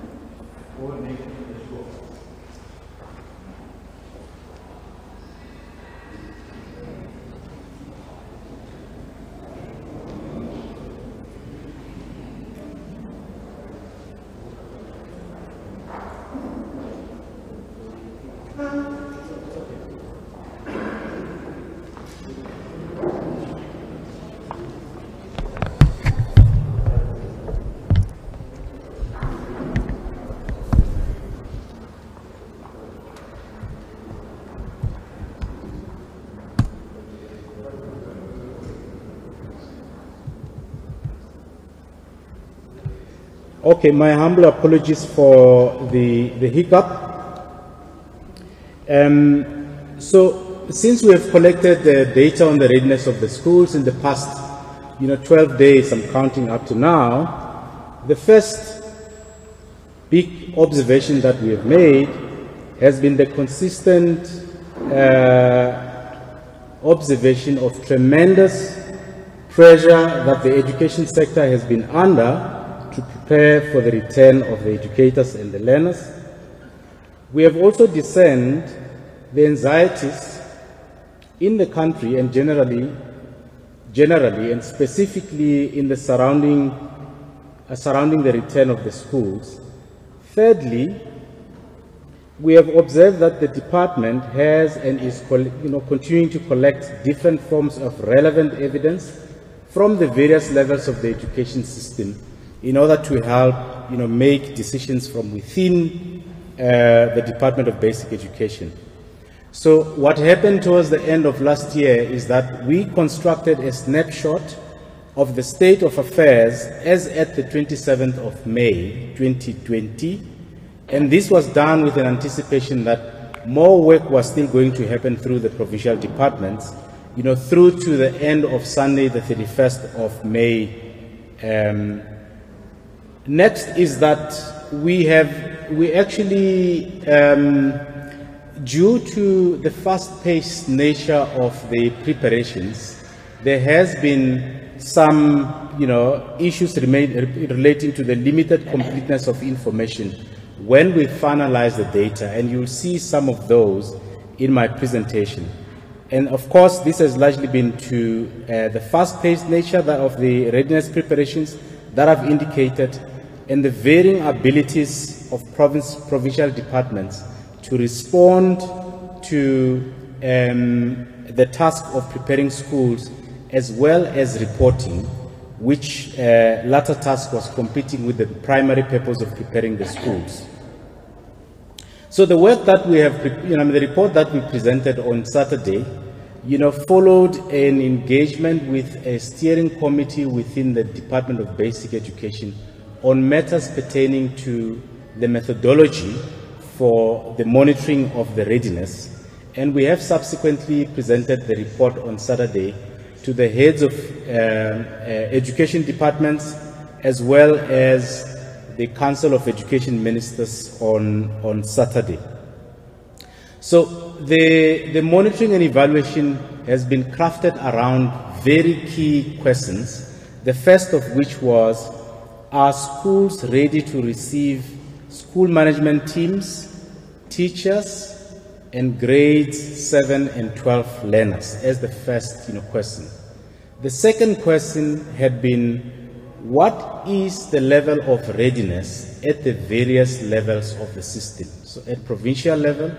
[SPEAKER 3] Okay, my humble apologies for the, the hiccup. Um, so, since we have collected the data on the readiness of the schools in the past, you know, 12 days, I'm counting up to now, the first big observation that we have made has been the consistent uh, observation of tremendous pressure that the education sector has been under to prepare for the return of the educators and the learners. We have also discerned the anxieties in the country and generally, generally and specifically in the surrounding, uh, surrounding the return of the schools. Thirdly, we have observed that the department has and is you know, continuing to collect different forms of relevant evidence from the various levels of the education system in order to help you know, make decisions from within uh, the Department of Basic Education. So what happened towards the end of last year is that we constructed a snapshot of the state of affairs as at the 27th of May 2020 and this was done with an anticipation that more work was still going to happen through the provincial departments you know through to the end of Sunday the 31st of May um, Next is that we have, we actually, um, due to the fast-paced nature of the preparations, there has been some, you know, issues remain, relating to the limited completeness of information when we finalize the data, and you'll see some of those in my presentation. And of course, this has largely been to uh, the fast-paced nature of the readiness preparations that I've indicated, and the varying abilities of province, provincial departments to respond to um, the task of preparing schools as well as reporting, which uh, latter task was competing with the primary purpose of preparing the schools. So the work that we have, you know, the report that we presented on Saturday, you know, followed an engagement with a steering committee within the Department of Basic Education on matters pertaining to the methodology for the monitoring of the readiness. And we have subsequently presented the report on Saturday to the heads of uh, uh, education departments as well as the Council of Education Ministers on, on Saturday. So the, the monitoring and evaluation has been crafted around very key questions, the first of which was are schools ready to receive school management teams, teachers, and grades 7 and 12 learners as the first you know, question. The second question had been, what is the level of readiness at the various levels of the system? So at provincial level,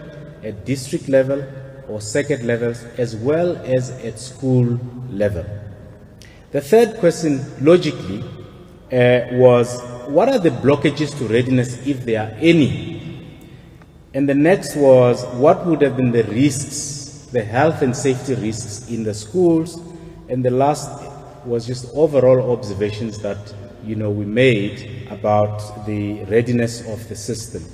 [SPEAKER 3] at district level, or circuit levels, as well as at school level. The third question, logically, uh, was what are the blockages to readiness if there are any? And the next was what would have been the risks, the health and safety risks in the schools? And the last was just overall observations that you know we made about the readiness of the system.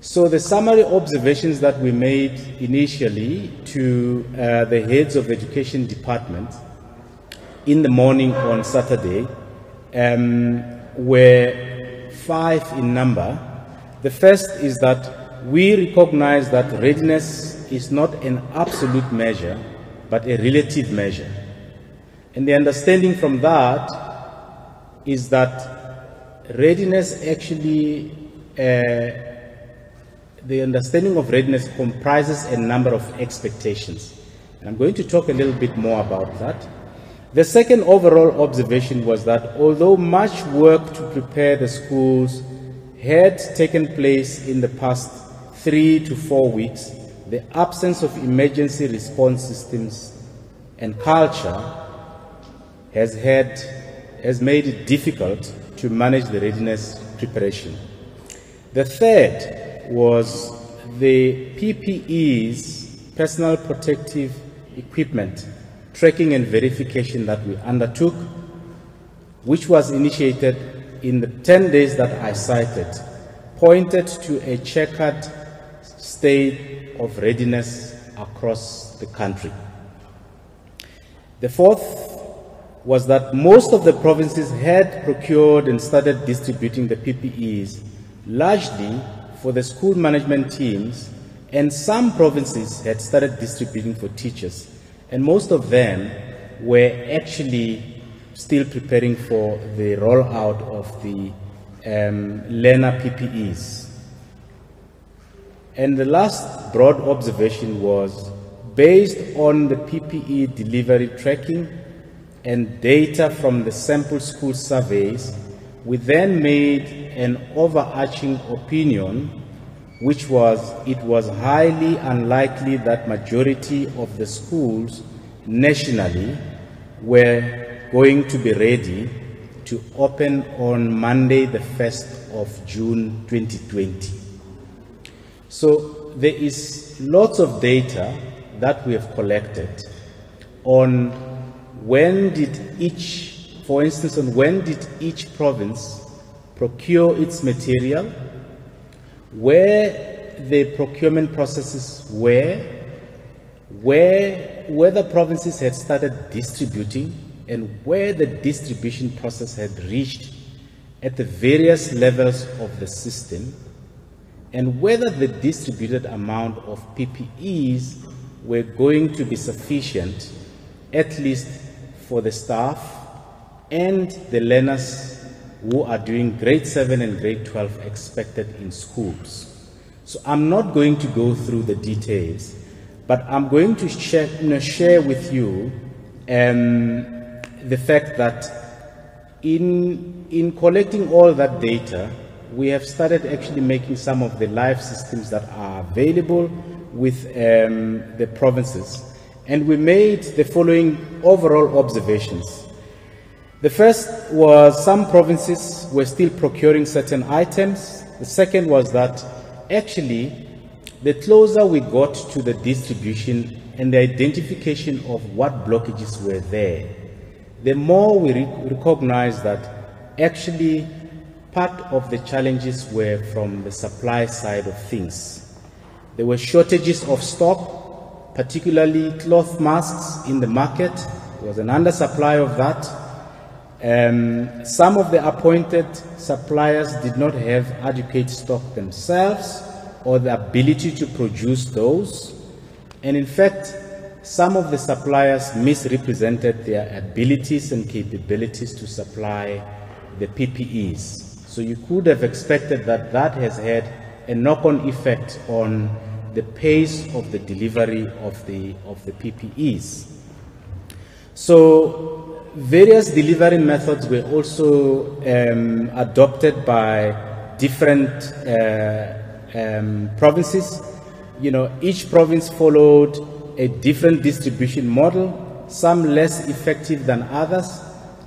[SPEAKER 3] So the summary observations that we made initially to uh, the heads of education departments in the morning on Saturday um, were five in number. The first is that we recognize that readiness is not an absolute measure, but a relative measure. And the understanding from that is that readiness actually, uh, the understanding of readiness comprises a number of expectations. And I'm going to talk a little bit more about that. The second overall observation was that although much work to prepare the schools had taken place in the past three to four weeks, the absence of emergency response systems and culture has, had, has made it difficult to manage the readiness preparation. The third was the PPEs, personal protective equipment, tracking and verification that we undertook, which was initiated in the 10 days that I cited, pointed to a checkered state of readiness across the country. The fourth was that most of the provinces had procured and started distributing the PPEs largely for the school management teams, and some provinces had started distributing for teachers. And most of them were actually still preparing for the rollout of the um, learner PPEs. And the last broad observation was based on the PPE delivery tracking and data from the sample school surveys, we then made an overarching opinion which was it was highly unlikely that majority of the schools nationally were going to be ready to open on Monday the 1st of June 2020. So there is lots of data that we have collected on when did each, for instance, on when did each province procure its material, where the procurement processes were, where whether provinces had started distributing, and where the distribution process had reached at the various levels of the system, and whether the distributed amount of PPEs were going to be sufficient, at least for the staff and the learners who are doing grade 7 and grade 12 expected in schools. So I'm not going to go through the details, but I'm going to share, you know, share with you um, the fact that in, in collecting all that data, we have started actually making some of the live systems that are available with um, the provinces. And we made the following overall observations. The first was some provinces were still procuring certain items. The second was that actually, the closer we got to the distribution and the identification of what blockages were there, the more we re- recognize that actually part of the challenges were from the supply side of things. There were shortages of stock, particularly cloth masks in the market. There was an undersupply of that. Um, some of the appointed suppliers did not have adequate stock themselves or the ability to produce those. And in fact, some of the suppliers misrepresented their abilities and capabilities to supply the PPEs. So you could have expected that that has had a knock-on effect on the pace of the delivery of the, of the PPEs. So various delivery methods were also um, adopted by different uh, um, provinces. You know, each province followed a different distribution model, some less effective than others,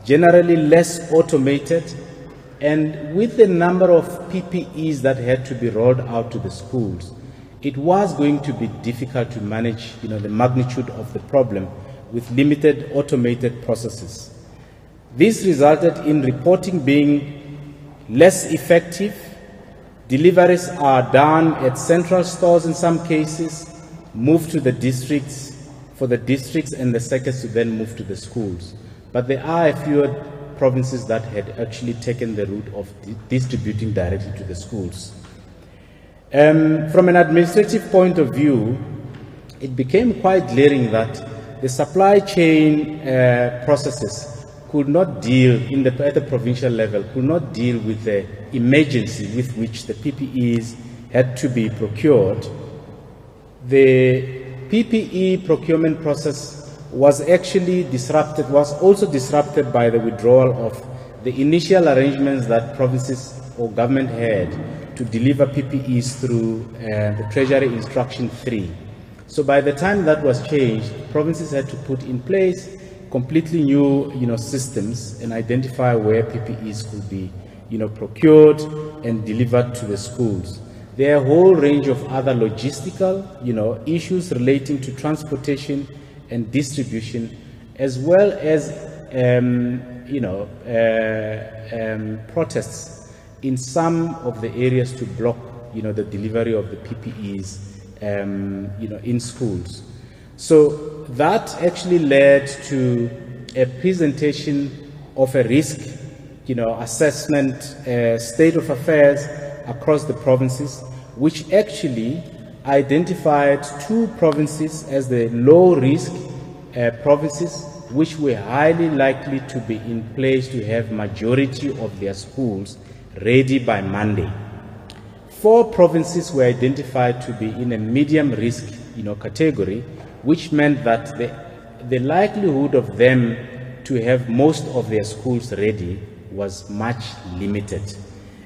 [SPEAKER 3] generally less automated, and with the number of PPEs that had to be rolled out to the schools, it was going to be difficult to manage you know, the magnitude of the problem with limited automated processes. This resulted in reporting being less effective. Deliveries are done at central stores in some cases, moved to the districts for the districts and the sectors to then move to the schools. But there are a few provinces that had actually taken the route of di- distributing directly to the schools. Um, from an administrative point of view, it became quite glaring that the supply chain uh, processes could not deal in the, at the provincial level, could not deal with the emergency with which the PPEs had to be procured. The PPE procurement process was actually disrupted, was also disrupted by the withdrawal of the initial arrangements that provinces or government had to deliver PPEs through uh, the Treasury Instruction 3. So by the time that was changed, provinces had to put in place completely new, you know, systems and identify where PPEs could be, you know, procured and delivered to the schools. There are a whole range of other logistical, you know, issues relating to transportation and distribution, as well as, um, you know, uh, um, protests in some of the areas to block, you know, the delivery of the PPEs, um, you know, in schools. So that actually led to a presentation of a risk, you know, assessment uh, state of affairs across the provinces, which actually identified two provinces as the low risk uh, provinces, which were highly likely to be in place to have majority of their schools ready by Monday. Four provinces were identified to be in a medium risk you know, category, which meant that the, the likelihood of them to have most of their schools ready was much limited.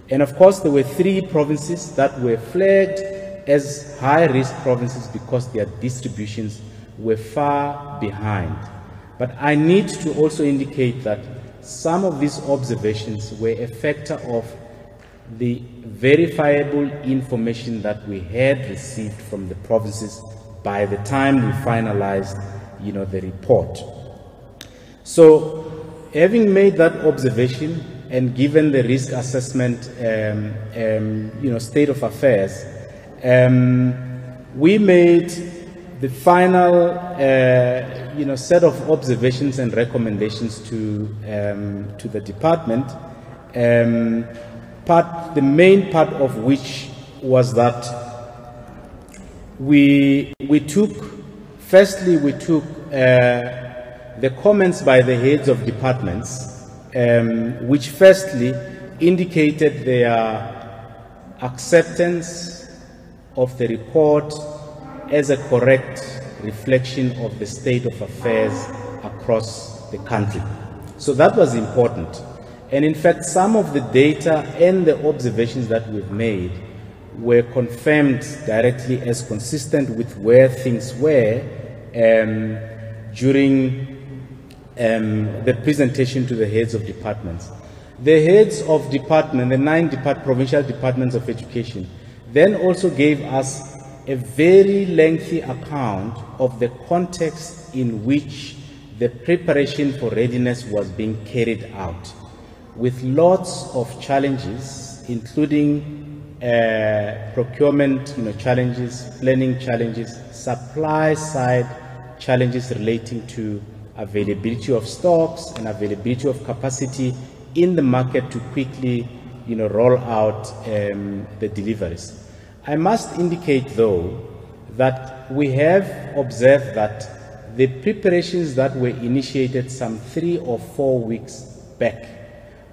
[SPEAKER 3] And of course, there were three provinces that were flagged as high risk provinces because their distributions were far behind. But I need to also indicate that some of these observations were a factor of the verifiable information that we had received from the provinces by the time we finalized you know the report. So having made that observation and given the risk assessment um, um, you know state of affairs um, we made the final uh, you know set of observations and recommendations to um, to the department um, part the main part of which was that we, we took, firstly, we took uh, the comments by the heads of departments, um, which firstly indicated their acceptance of the report as a correct reflection of the state of affairs across the country. So that was important. And in fact, some of the data and the observations that we've made were confirmed directly as consistent with where things were um, during um, the presentation to the heads of departments. The heads of department, the nine depart- provincial departments of education, then also gave us a very lengthy account of the context in which the preparation for readiness was being carried out, with lots of challenges, including uh, procurement you know, challenges, planning challenges, supply side challenges relating to availability of stocks and availability of capacity in the market to quickly you know, roll out um, the deliveries. I must indicate though that we have observed that the preparations that were initiated some three or four weeks back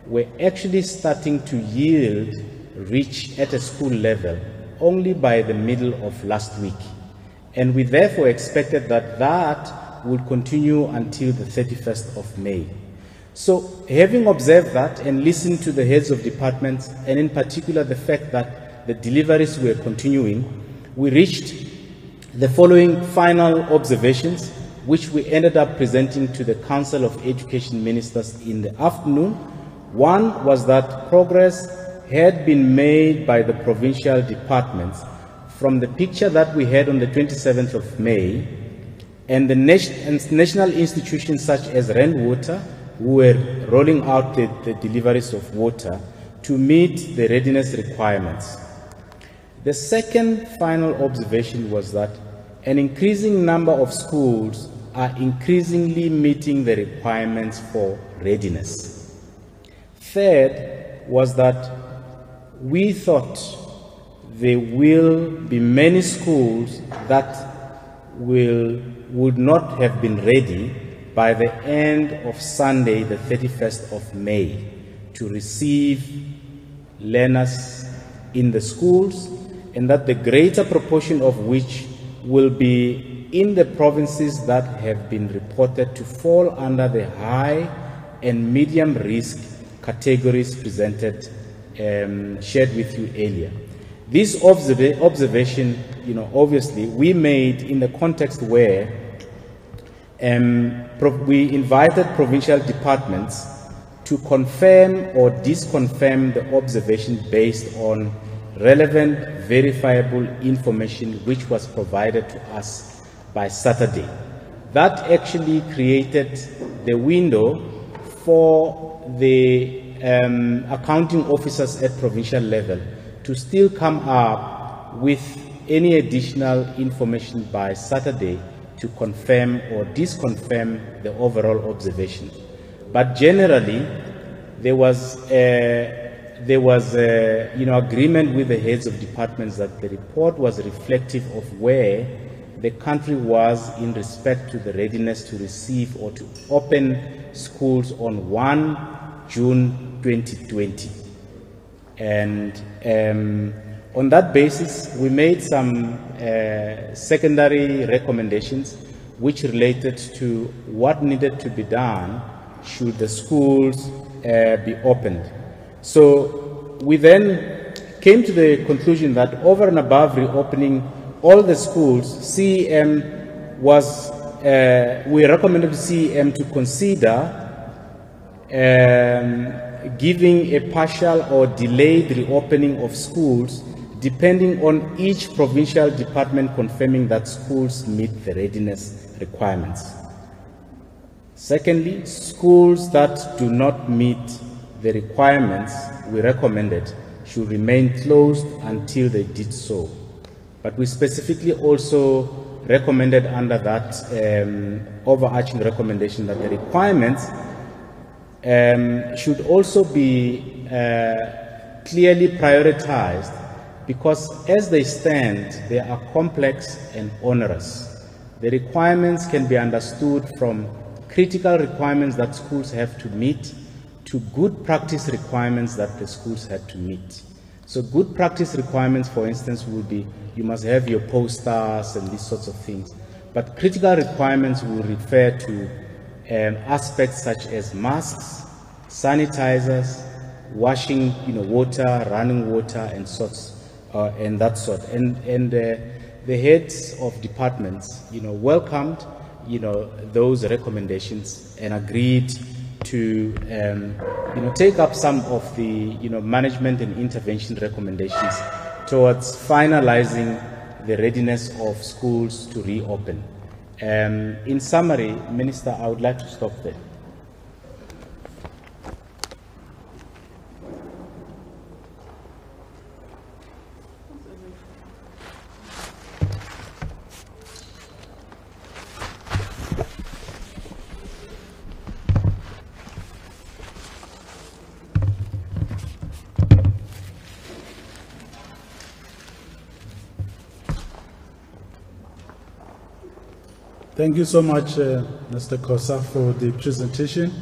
[SPEAKER 3] were actually starting to yield reach at a school level only by the middle of last week. And we therefore expected that that would continue until the 31st of May. So, having observed that and listened to the heads of departments, and in particular the fact that the deliveries were continuing, we reached the following final observations, which we ended up presenting to the Council of Education Ministers in the afternoon. One was that progress had been made by the provincial departments from the picture that we had on the 27th of May and the nat- national institutions such as Water, who were rolling out the, the deliveries of water to meet the readiness requirements. The second final observation was that an increasing number of schools are increasingly meeting the requirements for readiness. Third was that we thought there will be many schools that will would not have been ready by the end of Sunday, the 31st of May, to receive learners in the schools, and that the greater proportion of which will be in the provinces that have been reported to fall under the high and medium risk categories presented, um, shared with you earlier. This observa- observation, you know, obviously we made in the context where um, we invited provincial departments to confirm or disconfirm the observation based on relevant, verifiable information which was provided to us by Saturday. That actually created the window for the um, accounting officers at provincial level to still come up with any additional information by Saturday to confirm or disconfirm the overall observation. But generally, there was uh, there was uh, you know agreement with the heads of departments that the report was reflective of where the country was in respect to the readiness to receive or to open schools on 1 June 2020. And um, on that basis, we made some uh, secondary recommendations which related to what needed to be done should the schools uh, be opened. So we then came to the conclusion that over and above reopening all the schools, CEM was, uh, we recommended CEM to consider um, giving a partial or delayed reopening of schools depending on each provincial department confirming that schools meet the readiness requirements. Secondly, schools that do not meet the requirements we recommended should remain closed until they did so. But we specifically also recommended under that um, overarching recommendation that the requirements um, should also be uh, clearly prioritized because as they stand, they are complex and onerous. The requirements can be understood from critical requirements that schools have to meet to good practice requirements that the schools had to meet. So, good practice requirements, for instance, would be you must have your posters and these sorts of things. But critical requirements will refer to um, aspects such as masks, sanitizers, washing, you know, water, running water, and sorts, uh, and that sort. And and uh, the heads of departments, you know, welcomed, you know, those recommendations and agreed to, um, you know, take up some of the, you know, management and intervention recommendations towards finalizing the readiness of schools to reopen. Um, in summary, Minister, I would like to stop there.
[SPEAKER 1] Thank you so much, uh, Mr. Khosa, for the presentation.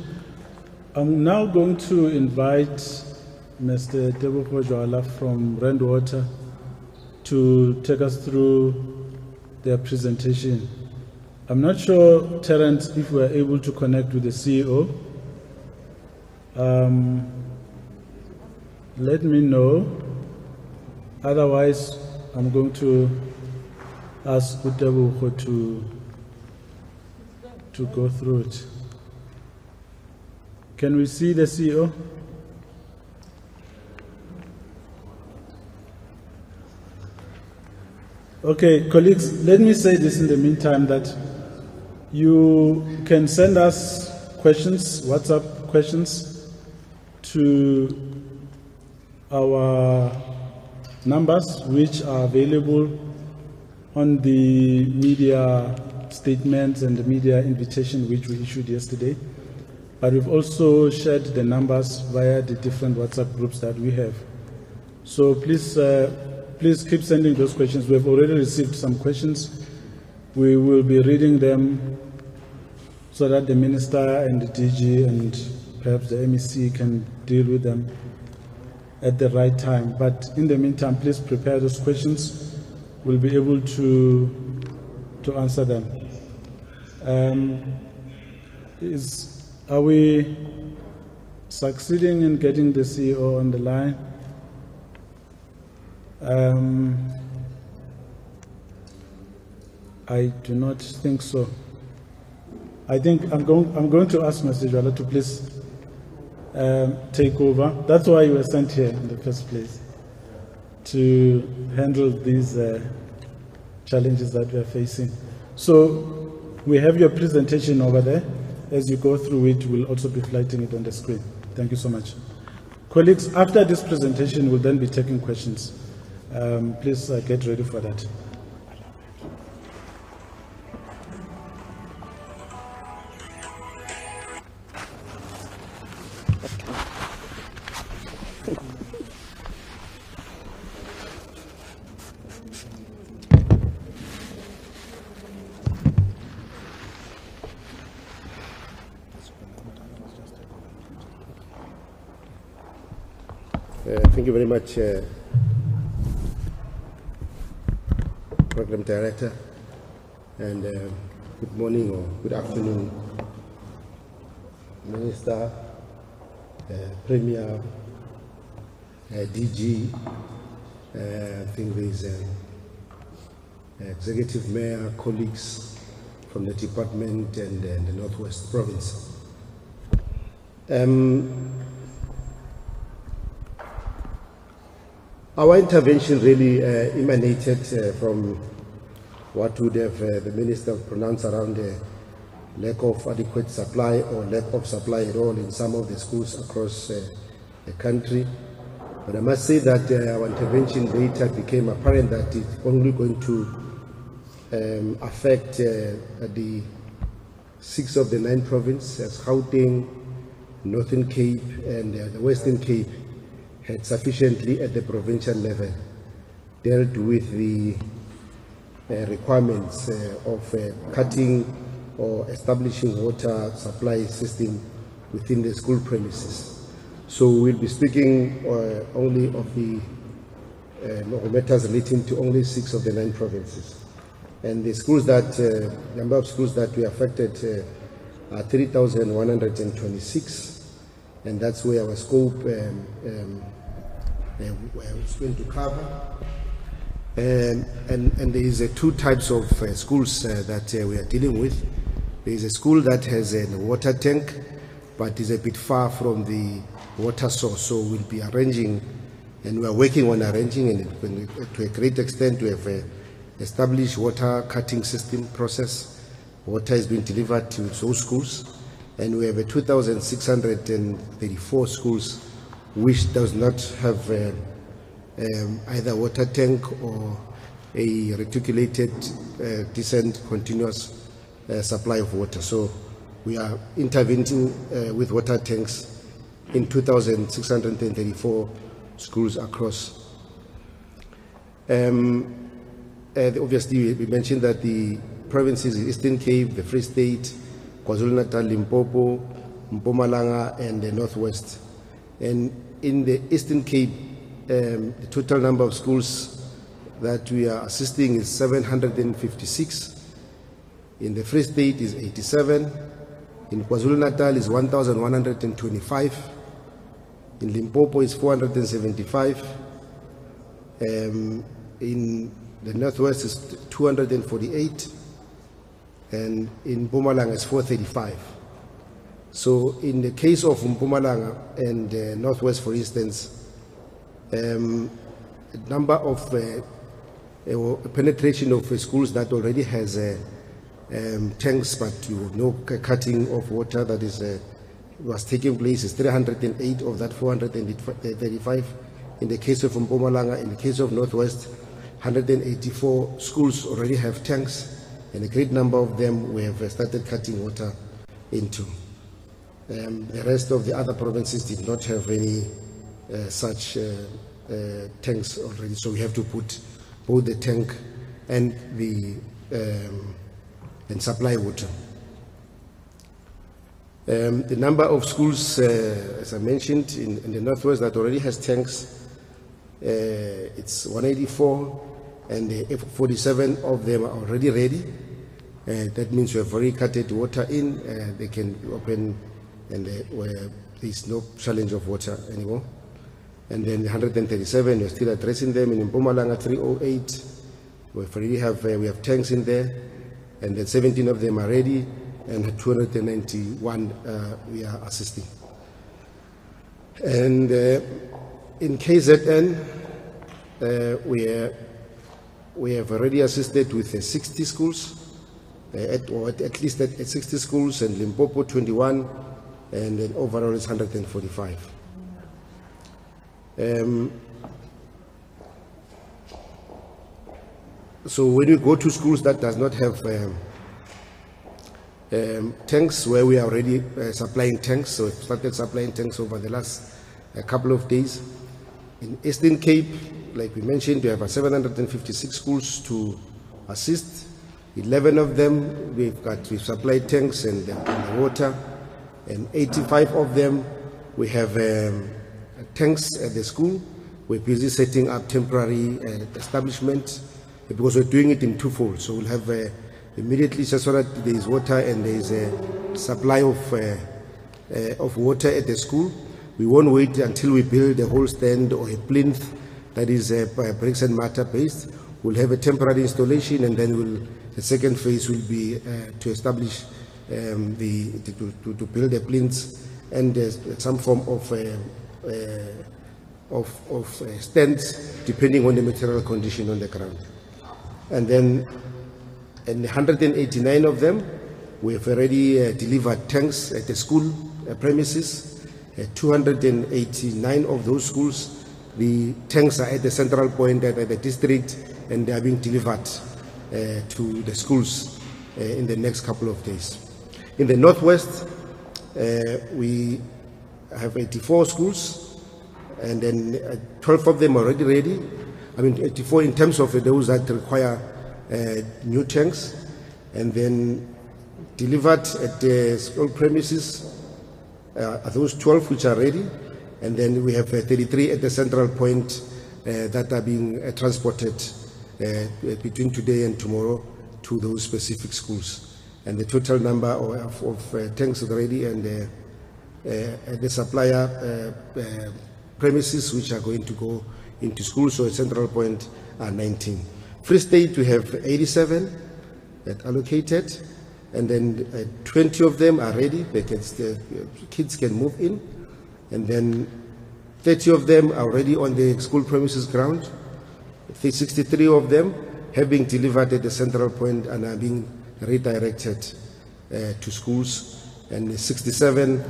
[SPEAKER 1] I'm now going to invite Mr. Tebogo Joala from Rand Water to take us through their presentation. I'm not sure, Terence, if we are able to connect with the CEO. Um, let me know. Otherwise, I'm going to ask Utabuko to to go through it. Can we see the CEO? Okay, colleagues, let me say this in the meantime that you can send us questions, WhatsApp questions, to our numbers which are available on the media statements and the media invitation which we issued yesterday. But we've also shared the numbers via the different WhatsApp groups that we have. So please, uh, please keep sending those questions. We have already received some questions. We will be reading them so that the minister and the DG and perhaps the MEC can deal with them at the right time. But in the meantime, please prepare those questions. We'll be able to, to answer them. Um, is, are we succeeding in getting the CEO on the line? Um, I do not think so. I think I'm going, I'm going to ask Mr. Jwala to please um, take over. That's why you were sent here in the first place, to handle these uh, challenges that we are facing. So we have your presentation over there. As you go through it, we'll also be flighting it on the screen. Thank you so much. Colleagues, after this presentation, we'll then be taking questions. Um, please uh, get ready for that.
[SPEAKER 4] Much, uh, Program Director, and uh, good morning or good afternoon, Minister, uh, Premier, uh, DG, uh, I think there's uh, Executive Mayor, colleagues from the department and uh, the Northwest Province. Um, Our intervention really uh, emanated uh, from what would have uh, the minister pronounced around the lack of adequate supply or lack of supply at all in some of the schools across uh, the country. But I must say that uh, our intervention later became apparent that it's only going to um, affect uh, the six of the nine provinces, as Gauteng, Northern Cape, and the Western Cape had sufficiently at the provincial level dealt with the uh, requirements uh, of uh, cutting or establishing water supply system within the school premises. So we'll be speaking uh, only of the uh, matters relating to only six of the nine provinces. And the schools that, uh, number of schools that we affected are 3,126 and that's where our scope um, um, uh, is going to cover. Um, and, and there is uh, two types of uh, schools uh, that uh, we are dealing with. There is a school that has a water tank, but is a bit far from the water source. So we'll be arranging, and we are working on arranging, and to a great extent, we have uh, established water cutting system process. Water is being delivered to those schools and we have a 2,634 schools which does not have uh, um, either water tank or a reticulated, uh, decent, continuous uh, supply of water. So we are intervening uh, with water tanks in 2,634 schools across. Um, obviously, we mentioned that the provinces, Eastern Cape, the Free State, KwaZulu-Natal, Limpopo, Mpumalanga, and the Northwest. And in the Eastern Cape, um, the total number of schools that we are assisting is 756. In the Free State is 87. In KwaZulu-Natal is 1,125. In Limpopo is 475. Um, in the Northwest is 248 and in Mpumalanga is 435. So in the case of Mpumalanga and uh, Northwest, for instance, um, the number of uh, uh, penetration of uh, schools that already has uh, um, tanks, but you know, cutting of water that is uh, was taking place is 308 of that 435. In the case of Mpumalanga, in the case of Northwest, 184 schools already have tanks and a great number of them we have started cutting water into. Um, the rest of the other provinces did not have any uh, such uh, uh, tanks already, so we have to put both the tank and the um, and supply water. Um, the number of schools, uh, as I mentioned, in, in the northwest that already has tanks, it's 184, and uh, 47 of them are already ready. Uh, that means we have already cutted water in. Uh, they can open, and where there's no challenge of water anymore. And then 137, we're still addressing them. In Mpumalanga 308, we already have uh, we have tanks in there, and then 17 of them are ready, and 291 uh, we are assisting. And uh, in KZN, uh, we we have already assisted with uh, 60 schools, uh, at, or at, at least at, at 60 schools, and Limpopo 21, and then overall it's 145. Um, so when we go to schools that does not have um, um, tanks, where we are already uh, supplying tanks, so we've started supplying tanks over the last uh, couple of days. In Eastern Cape, like we mentioned, we have uh, 756 schools to assist. 11 of them we've got we've supplied tanks and water, and 85 of them we have um, tanks at the school. We're busy setting up temporary uh, establishment uh, because we're doing it in twofold. So we'll have uh, immediately just so that there is water and there is a supply of uh, uh, of water at the school. We won't wait until we build a whole stand or a plinth that is uh, bricks and mortar based. We'll have a temporary installation, and then we'll, the second phase will be uh, to establish um, the to, to, to build the plinth and uh, some form of uh, uh, of, of uh, stands, depending on the material condition on the ground. And then and 189 of them, we have already uh, delivered tanks at the school premises. Uh, 289 of those schools, the tanks are at the central point at, the district and they are being delivered to the schools in the next couple of days. In the northwest, uh, we have 84 schools and then uh, 12 of them are already ready. I mean, 84 in terms of those that require uh, new tanks, and then delivered at the school premises are those 12 which are ready, and then we have uh, 33 at the central point that are being transported between today and tomorrow to those specific schools. And the total number of, of uh, tanks ready and uh, uh, the supplier uh, uh, premises which are going to go into school. so at central point are 19. Free State, we have 87 that allocated, and then uh, 20 of them are ready. Can, the kids can move in, and then 30 of them are already on the school premises ground. 63 of them have been delivered at the central point and are being redirected uh, to schools, and 67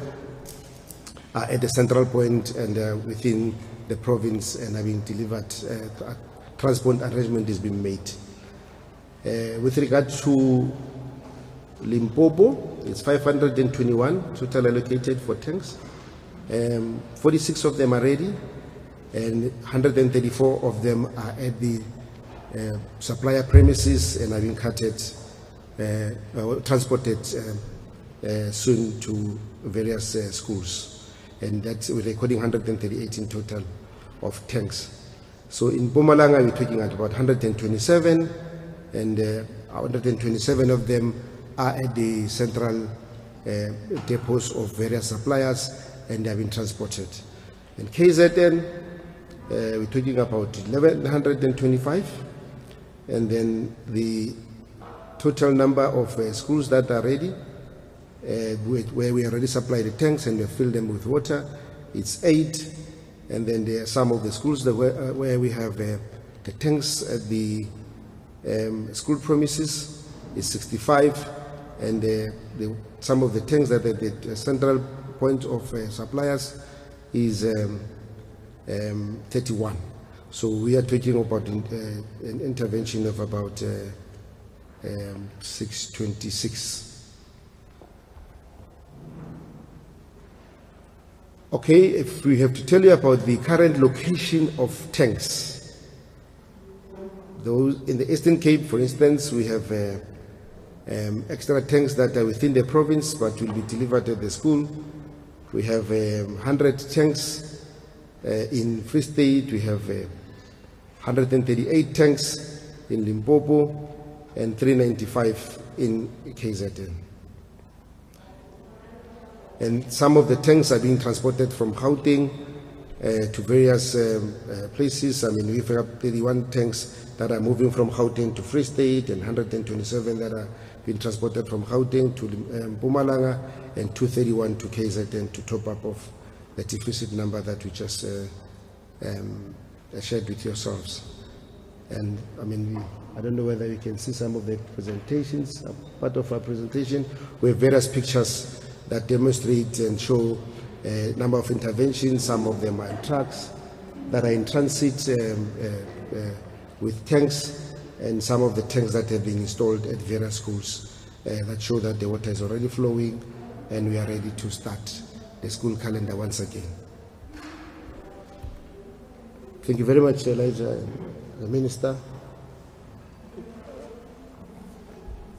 [SPEAKER 4] are at the central point and uh, within the province and are being delivered. Uh, transport arrangement is being made. With regard to Limpopo, it's 521 total allocated for tanks. Um, 46 of them are ready, and 134 of them are at the uh, supplier premises and are being carted, transported uh, uh, soon to various uh, schools. And that's we're recording 138 in total of tanks. So in Mpumalanga, we're talking at about 127, and uh, 127 of them are at the central uh, depots of various suppliers and they have been transported. In KZN, uh, we're talking about 1125, and then the total number of uh, schools that are ready, uh, where where we already supply the tanks and we fill them with water, it's eight. And then there are some of the schools that where, uh, where we have uh, the tanks at the um, school premises is 65, and the, some of the tanks that are at the central point of suppliers is um, um, 31. So we are talking about in, uh, an intervention of about uh, um, 626. Okay, if we have to tell you about the current location of tanks, those in the Eastern Cape, for instance, we have uh, um, extra tanks that are within the province but will be delivered at the school. We have um, 100 tanks uh, in Free State. We have uh, 138 tanks in Limpopo and 395 in KZN. And some of the tanks are being transported from Gauteng uh, to various um, uh, places. I mean, we've got 31 tanks that are moving from Gauteng to Free State and 127 that are being transported from Gauteng to um, and 231 to KZN to top up of the deficit number that we just uh, um, shared with yourselves. And I mean, we, I don't know whether you can see some of the presentations, uh, part of our presentation. We have various pictures that demonstrate and show a number of interventions. Some of them are in trucks that are in transit um, uh, uh, with tanks, and some of the tanks that have been installed at various schools uh, that show that the water is already flowing and we are ready to start the school calendar once again. Thank you very much, Elijah, the Minister.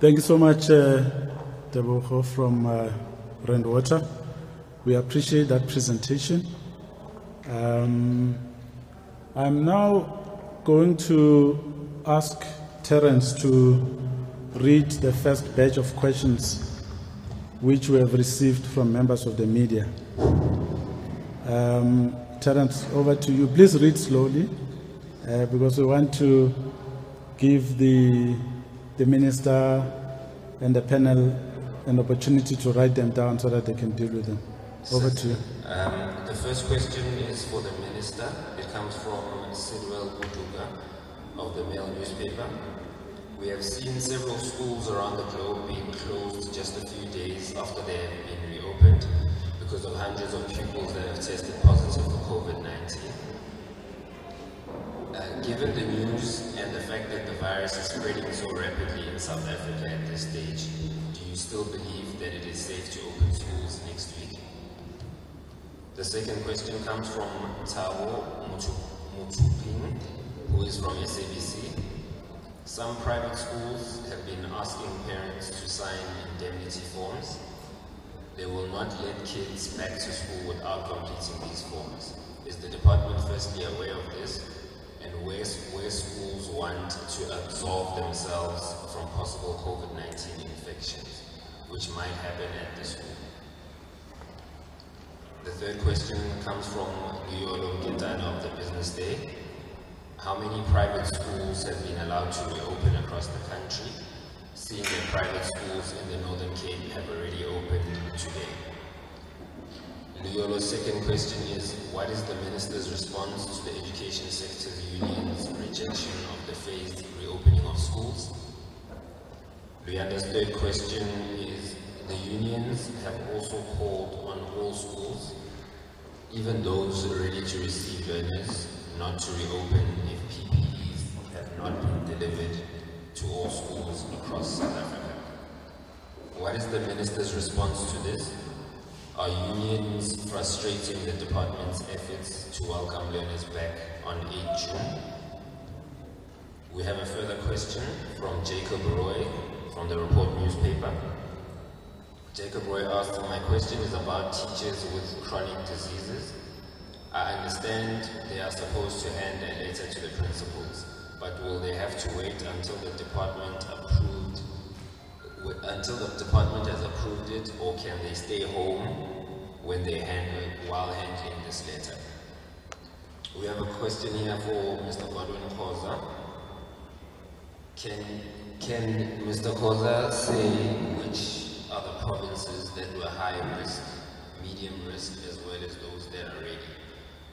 [SPEAKER 1] Thank you so much, uh, from uh, Rand Water. We appreciate that presentation. Um, I'm now going to ask Terence to read the first batch of questions which we have received from members of the media. Um, Terence, over to you. Please read slowly uh, because we want to give the, the minister and the panel an opportunity to write them down so that they can deal with them. Over to you.
[SPEAKER 5] Um, the first question is for the minister. It comes from Sidwell Buduga of the Mail newspaper. We have seen several schools around the globe being closed just a few days after they have been reopened because of hundreds of pupils that have tested positive for COVID-19. Uh, given the news and the fact that the virus is spreading so rapidly in South Africa at this stage, do you still believe that it is safe to open schools next week? The second question comes from Tao Mutuping, who is from SABC. Some private schools have been asking parents to sign indemnity forms. They will not let kids back to school without completing these forms. Is the department firstly aware of this? Where, where schools want to absolve themselves from possible COVID-19 infections, which might happen at the school? The third question comes from Luyolo Mkentane of the Business Day. How many private schools have been allowed to reopen across the country, seeing that private schools in the Northern Cape have already opened today? Luyolo's second question is, what is the Minister's response to the education sector's union's rejection of the phased reopening of schools? Luyanda's third question is, the unions have also called on all schools, even those ready to receive learners, not to reopen if PPEs have not been delivered to all schools across South Africa. What is the Minister's response to this? Are unions frustrating the department's efforts to welcome learners back on 8 June? We have a further question from Jacob Roy from the Report newspaper. Jacob Roy asked, my question is about teachers with chronic diseases. I understand they are supposed to hand a letter to the principals, but will they have to wait until the department approved wi- until the department has approved it, or can they stay home when they handle while handling this letter? We have a question here for Mr. Godwin Khosa. Can, can Mr. Khosa say which are the provinces that were high risk, medium risk, as well as those that are ready?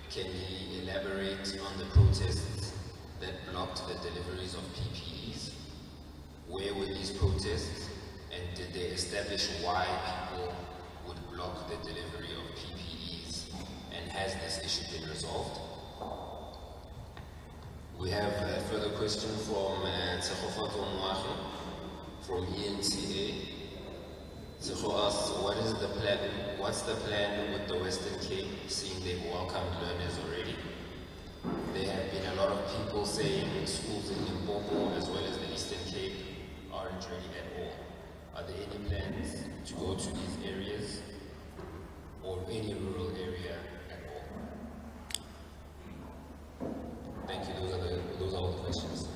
[SPEAKER 5] Can he elaborate on the protests that blocked the deliveries of PPEs? Where were these protests? And did they establish why people would block the delivery of PPEs? And has this issue been resolved? We have a further question from uh, Tsegofato Moagi from eNCA. Tsego asks, what is the plan, what's the plan with the Western Cape, seeing they've welcomed learners already? There have been a lot of people saying schools in Limpopo as well as the Eastern Cape aren't ready at. Are there any plans to go to these areas or any rural area at all? Thank you. Those are the, those are all the questions.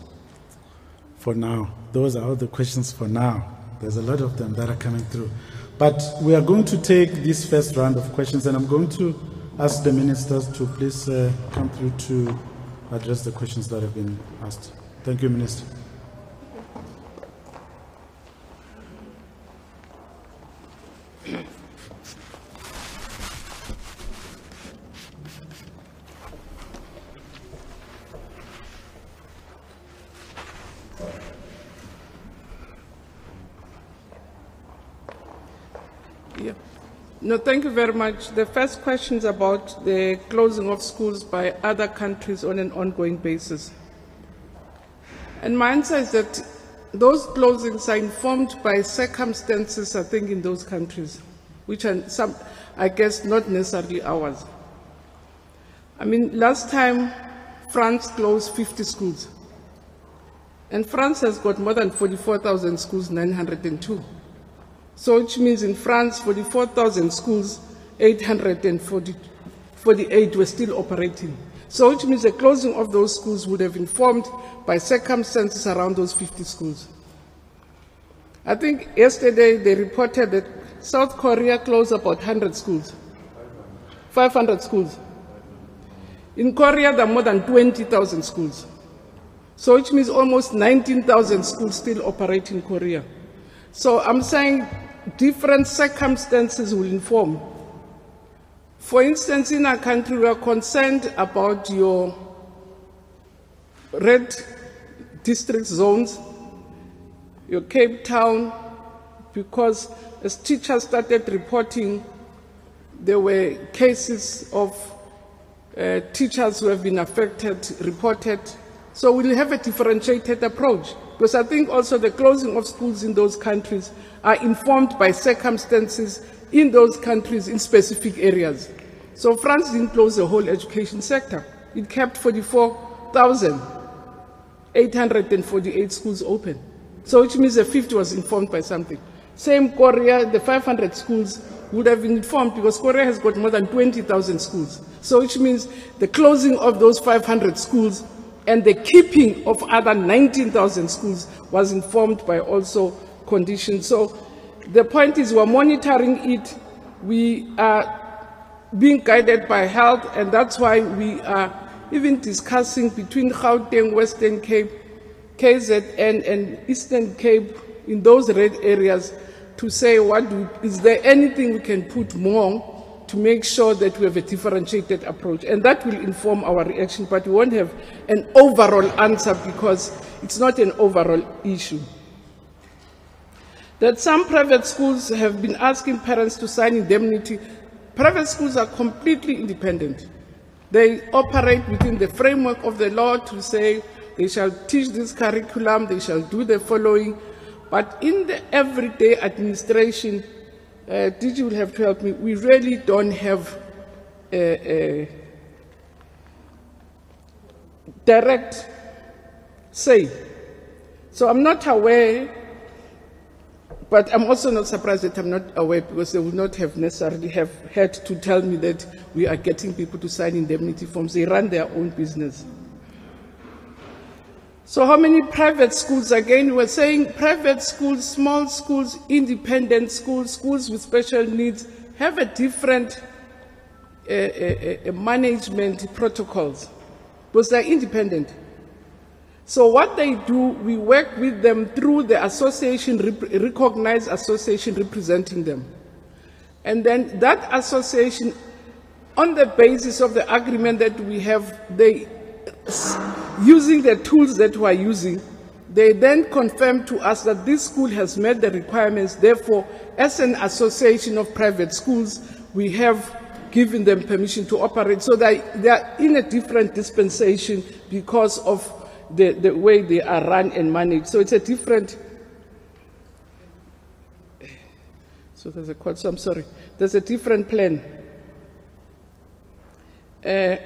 [SPEAKER 1] For now, those are all the questions for now. There's a lot of them that are coming through. But we are going to take this first round of questions, and I'm going to ask the ministers to please uh, come through to address the questions that have been asked. Thank you, Minister.
[SPEAKER 2] No, thank you very much. The first question is about the closing of schools by other countries on an ongoing basis. And my answer is that those closings are informed by circumstances, I think, in those countries, which are some, I guess, not necessarily ours. I mean, last time France closed 50 schools. And France has got more than 44,000 schools, 902. So which means in France, 44,000 schools, 848 were still operating. So which means the closing of those schools would have informed by circumstances around those 50 schools. I think yesterday they reported that South Korea closed about 100 schools, 500 schools. In Korea, there are more than 20,000 schools. So which means almost 19,000 schools still operate in Korea. So I'm saying different circumstances will inform. For instance, in our country, we are concerned about your red district zones, your Cape Town, because as teachers started reporting, there were cases of uh, teachers who have been affected, reported. So we'll have a differentiated approach. Because I think also the closing of schools in those countries are informed by circumstances in those countries in specific areas. So France didn't close the whole education sector. It kept 44,848 schools open. So which means the 50 was informed by something. Same Korea, the 500 schools would have been informed because Korea has got more than 20,000 schools. So which means the closing of those 500 schools and the keeping of other 19,000 schools was informed by also conditions. So the point is we're monitoring it. We are being guided by health, and that's why we are even discussing between Gauteng, Western Cape, KZN, and Eastern Cape in those red areas to say what do, is there anything we can put more to make sure that we have a differentiated approach, and that will inform our reaction. But we won't have an overall answer because it's not an overall issue. That some private schools have been asking parents to sign indemnity. Private schools are completely independent. They operate within the framework of the law to say they shall teach this curriculum, they shall do the following. But in the everyday administration, uh, DG have to help me, we really don't have a, a direct say. So I'm not aware but I'm also not surprised that I'm not aware because they would not have necessarily have had to tell me that we are getting people to sign indemnity forms. They run their own business. So how many private schools? Again, we're saying private schools, small schools, independent schools, schools with special needs have a different uh, uh, uh, management protocols because they're independent. So what they do, we work with them through the association, recognized association representing them. And then that association, on the basis of the agreement that we have, they, using the tools that we are using, they then confirm to us that this school has met the requirements. Therefore, as an association of private schools, we have given them permission to operate. So they, they are in a different dispensation because of the, the way they are run and managed. So it's a different So there's a quote, so I'm sorry. There's a different plan. Uh,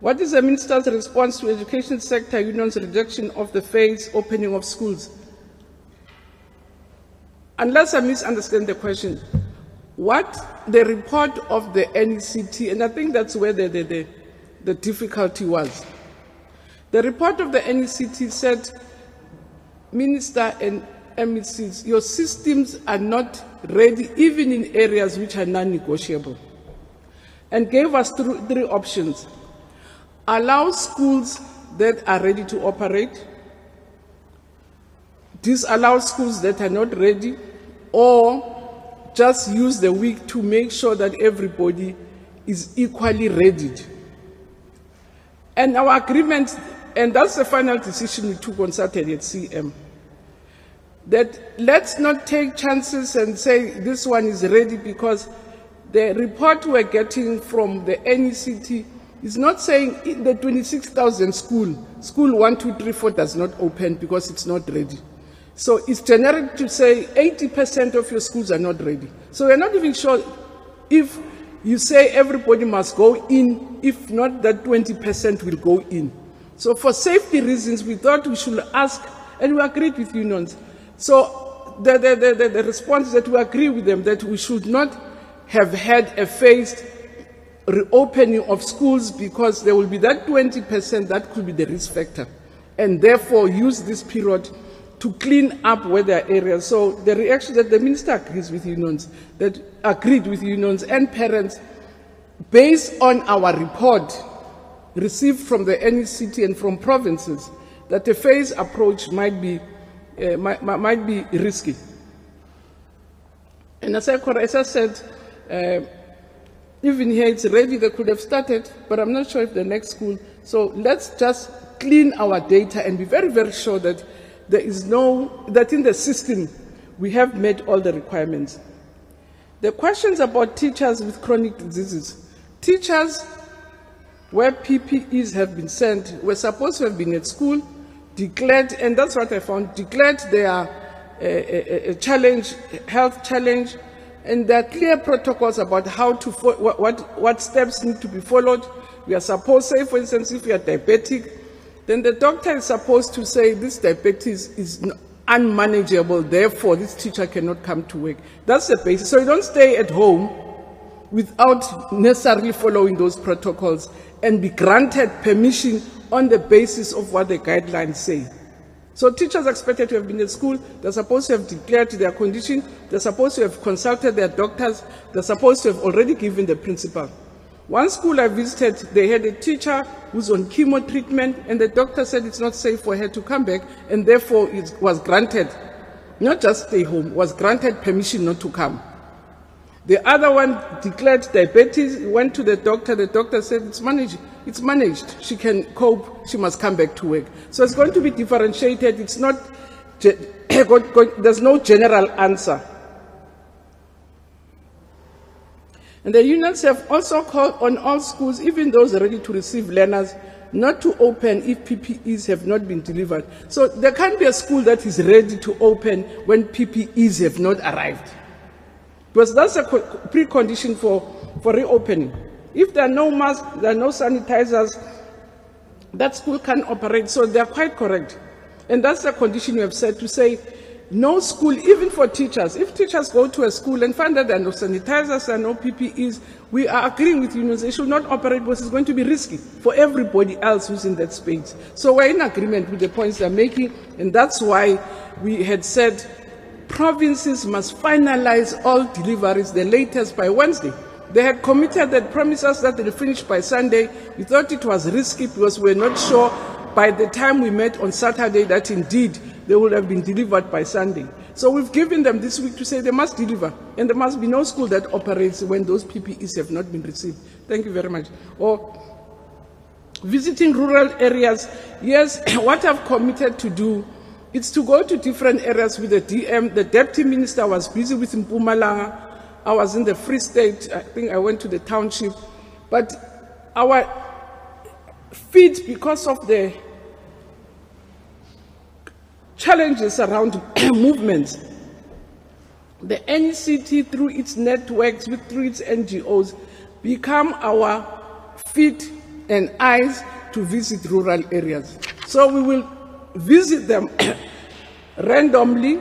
[SPEAKER 2] what is the minister's response to education sector unions' rejection of the phased opening of schools? Unless I misunderstand the question, what the report of the NECT, and I think that's where the, the, the, the difficulty was. The report of the NECT said Minister and MECs, your systems are not ready even in areas which are non-negotiable. And gave us thr- three options. Allow schools that are ready to operate, disallow schools that are not ready, or just use the week to make sure that everybody is equally ready. And our agreement, and that's the final decision we took on Saturday at CM, that let's not take chances and say this one is ready because the report we're getting from the NECT is not saying in the 26,000 school, school 1, 2, 3, 4 does not open because it's not ready. So it's generic to say 80% of your schools are not ready. So we're not even sure if you say everybody must go in, if not that 20% will go in. So for safety reasons, we thought we should ask, and we agreed with unions. So the, the, the, the, the response is that we agree with them that we should not have had a phased reopening of schools because there will be that 20% that could be the risk factor. And therefore use this period to clean up where there are areas. So the reaction that the minister agrees with unions, that agreed with unions and parents, based on our report received from the NECT and from provinces, that a phased approach might be, uh, might, might- be risky. And as I, as I said, uh, even here it's ready, they could have started, but I'm not sure if the next school. So let's just clean our data and be very, very sure that there is no, that in the system we have met all the requirements. The questions about teachers with chronic diseases. Teachers where PPEs have been sent were supposed to have been at school, declared, and that's what I found, declared their a, a, a challenge, health challenge, and there are clear protocols about how to, what, what steps need to be followed. We are supposed, say for instance, if you are diabetic, then the doctor is supposed to say this diabetes is unmanageable, therefore this teacher cannot come to work. That's the basis. So you don't stay at home without necessarily following those protocols and be granted permission on the basis of what the guidelines say. So teachers are expected to have been at school, they're supposed to have declared their condition, they're supposed to have consulted their doctors, they're supposed to have already given the principal. One school I visited, they had a teacher who's on chemo treatment, and the doctor said it's not safe for her to come back, and therefore it was granted, not just stay home, was granted permission not to come. The other one declared diabetes, went to the doctor, the doctor said it's managed, it's managed. She can cope, she must come back to work. So it's going to be differentiated, it's not, (coughs) there's no general answer. And the unions have also called on all schools, even those ready to receive learners, not to open if PPEs have not been delivered. So there can't be a school that is ready to open when PPEs have not arrived. Because that's a precondition for, for reopening. If there are no masks, there are no sanitizers, that school can operate. So they are quite correct. And that's the condition we have said to say no school, even for teachers. If teachers go to a school and find that there are no sanitizers, there are no PPEs, we are agreeing with unions. They should not operate because it's going to be risky for everybody else who's in that space. So we're in agreement with the points they're making, and that's why we had said provinces must finalize all deliveries the latest by Wednesday. They had committed that promises that they'll finish by Sunday. We thought it was risky because we're not sure by the time we met on Saturday that indeed they would have been delivered by Sunday. So we've given them this week to say they must deliver, and there must be no school that operates when those PPEs have not been received. Thank you very much. Or visiting rural areas, yes, (clears throat) what I've committed to do is to go to different areas with the DM. The deputy minister was busy with Mpumalanga. I was in the Free State. I think I went to the township. But our feet, because of the challenges around (clears throat) movements, the NECT through its networks, through its NGOs, become our feet and eyes to visit rural areas. So we will visit them (clears throat) randomly,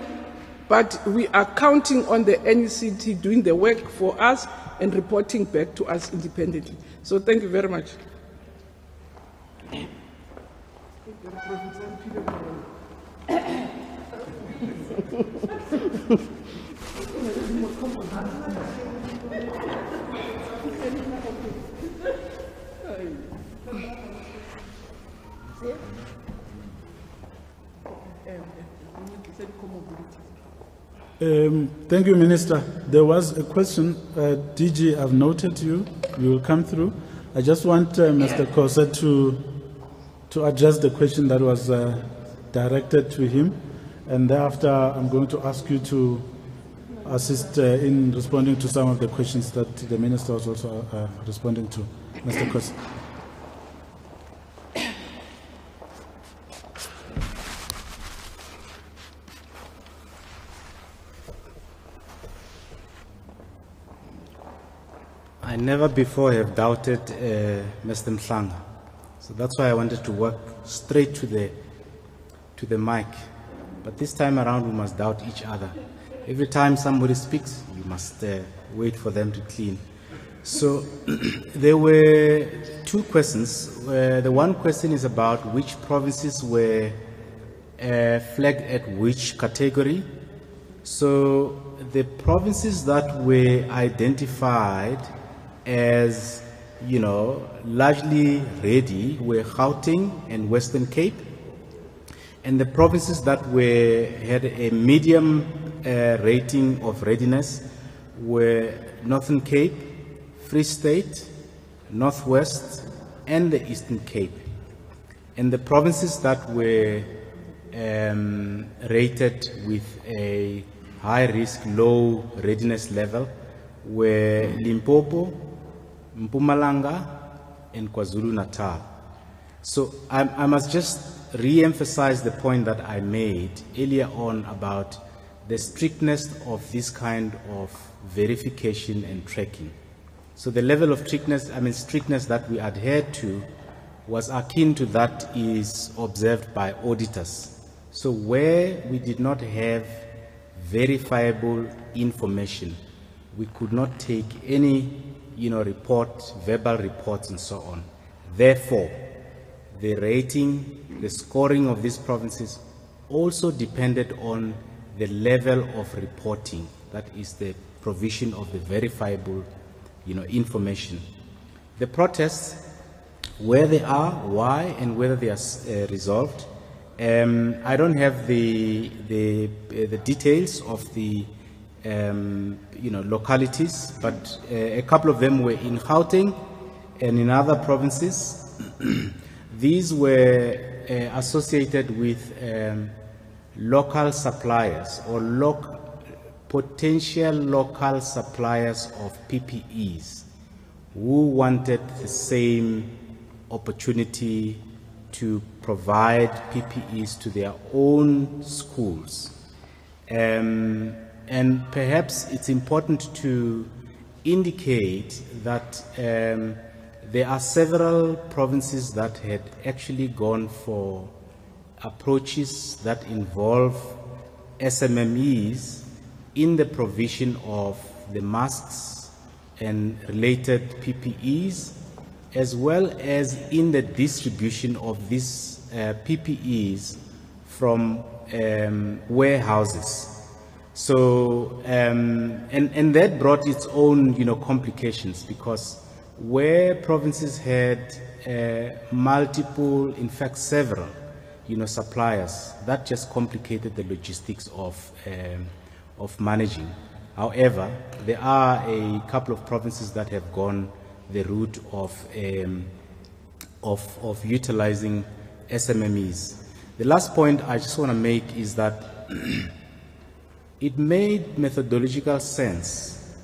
[SPEAKER 2] but we are counting on the NECT doing the work for us and reporting back to us independently. So thank you very much. (laughs)
[SPEAKER 1] Um, Thank you, Minister. There was a question, uh, DG, I've noted you, you will come through. I just want uh, Mr. Khosa to, to address the question that was uh, directed to him, and thereafter I'm going to ask you to assist uh, in responding to some of the questions that the Minister was also uh, responding to. Mr. Khosa.
[SPEAKER 3] I never before have doubted uh, Mr. Mhlanga. So that's why I wanted to work straight to the, to the mic. But this time around, we must doubt each other. Every time somebody speaks, you must uh, wait for them to clean. So (clears throat) there were two questions. Uh, the one question is about which provinces were uh, flagged at which category. So the provinces that were identified as, you know, largely ready were Gauteng and Western Cape. And the provinces that were, had a medium uh, rating of readiness were Northern Cape, Free State, Northwest, and the Eastern Cape. And the provinces that were um, rated with a high risk, low readiness level were Limpopo, Mpumalanga, and KwaZulu Natal. So I, I must just re-emphasize the point that I made earlier on about the strictness of this kind of verification and tracking. So the level of strictness, I mean strictness that we adhered to was akin to that is observed by auditors. So where we did not have verifiable information, we could not take any, you know, report, verbal reports and so on. Therefore, the rating, the scoring of these provinces also depended on the level of reporting, that is the provision of the verifiable, you know, information. The protests, where they are, why, and whether they are uh, resolved, um, I don't have the, the, uh, the details of the um, you know, localities, but uh, a couple of them were in Gauteng and in other provinces. (clears throat) These were uh, associated with um, local suppliers or loc- potential local suppliers of PPEs who wanted the same opportunity to provide PPEs to their own schools. Um, and perhaps it's important to indicate that um, there are several provinces that had actually gone for approaches that involve SMMEs in the provision of the masks and related PPEs, as well as in the distribution of these uh, PPEs from um, warehouses. So, um, and, and that brought its own, you know, complications because where provinces had uh, multiple, in fact, several, you know, suppliers, that just complicated the logistics of, um, of managing. However, there are a couple of provinces that have gone the route of, um, of, of utilizing SMMEs. The last point I just want to make is that (clears throat) it made methodological sense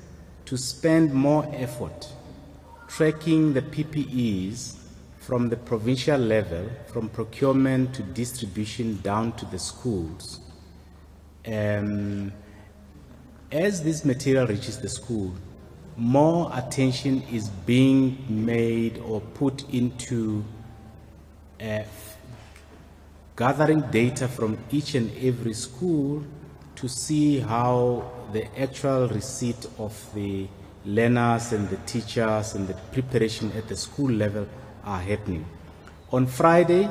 [SPEAKER 3] to spend more effort tracking the PPEs from the provincial level, from procurement to distribution down to the schools. Um, as this material reaches the school, more attention is being made or put into uh, gathering data from each and every school to see how the actual receipt of the learners and the teachers and the preparation at the school level are happening. On Friday,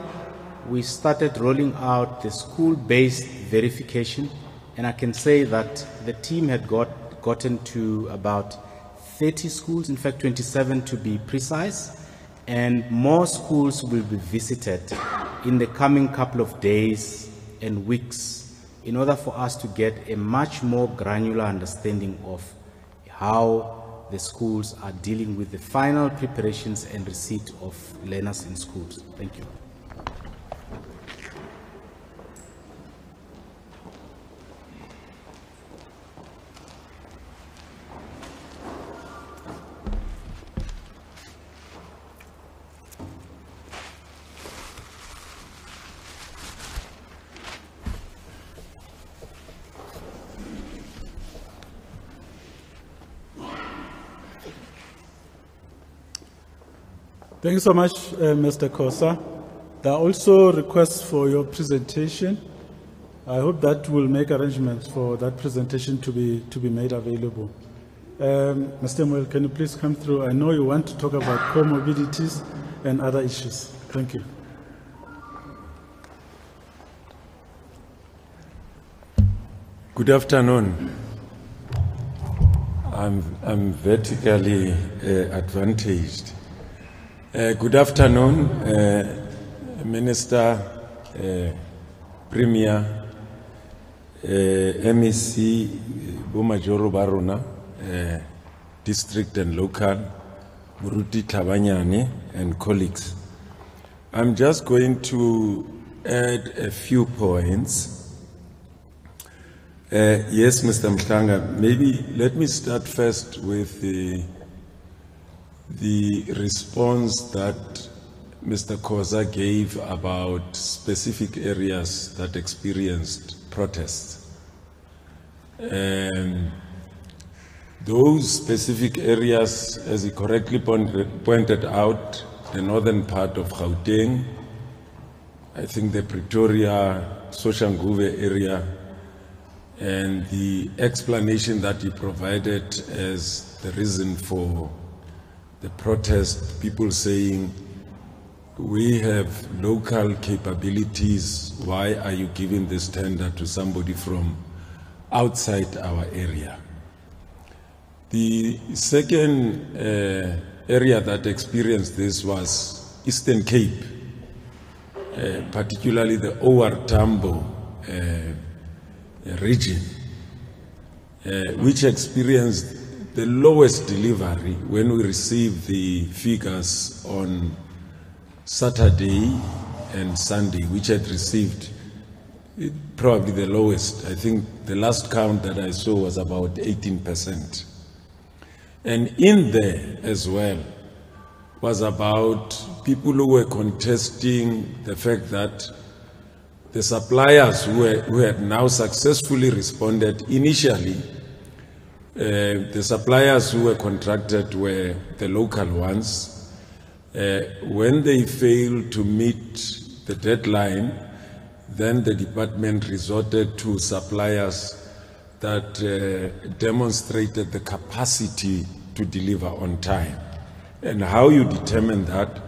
[SPEAKER 3] we started rolling out the school-based verification, and I can say that the team had got, gotten to about 30 schools, in fact 27 to be precise, and more schools will be visited in the coming couple of days and weeks in order for us to get a much more granular understanding of how the schools are dealing with the final preparations and receipt of learners in schools. Thank you.
[SPEAKER 1] Thank you so much, uh, Mr. Khosa. There are also requests for your presentation. I hope that will make arrangements for that presentation to be, to be made available. Um, Mr. Mweli, can you please come through? I know you want to talk about comorbidities and other issues. Thank you.
[SPEAKER 6] Good afternoon. I'm, I'm vertically uh, advantaged. Uh, good afternoon, uh, Minister, uh, Premier, uh, MEC, Bomajoro Barona, uh, district and local, Muruti Tabanyani, and colleagues. I'm just going to add a few points. Yes, Mr. Mhlanga, maybe let me start first with the, the response that Mr. Khosa gave about specific areas that experienced protests. Um, those specific areas, as he correctly pointed, out, the northern part of Gauteng, I think the Pretoria, Soshanguve area, and the explanation that he provided as the reason for the protest, people saying, we have local capabilities, why are you giving this tender to somebody from outside our area? The second uh, area that experienced this was Eastern Cape, uh, particularly the OR Tambo uh, region, uh, which experienced the lowest delivery when we received the figures on Saturday and Sunday, which had received it, probably the lowest. I think the last count that I saw was about 18%. And in there as well was about people who were contesting the fact that the suppliers who, were, who had now successfully responded initially, uh, the suppliers who were contracted were the local ones. Uh, when they failed to meet the deadline, then the department resorted to suppliers that uh, demonstrated the capacity to deliver on time. And how you determine that,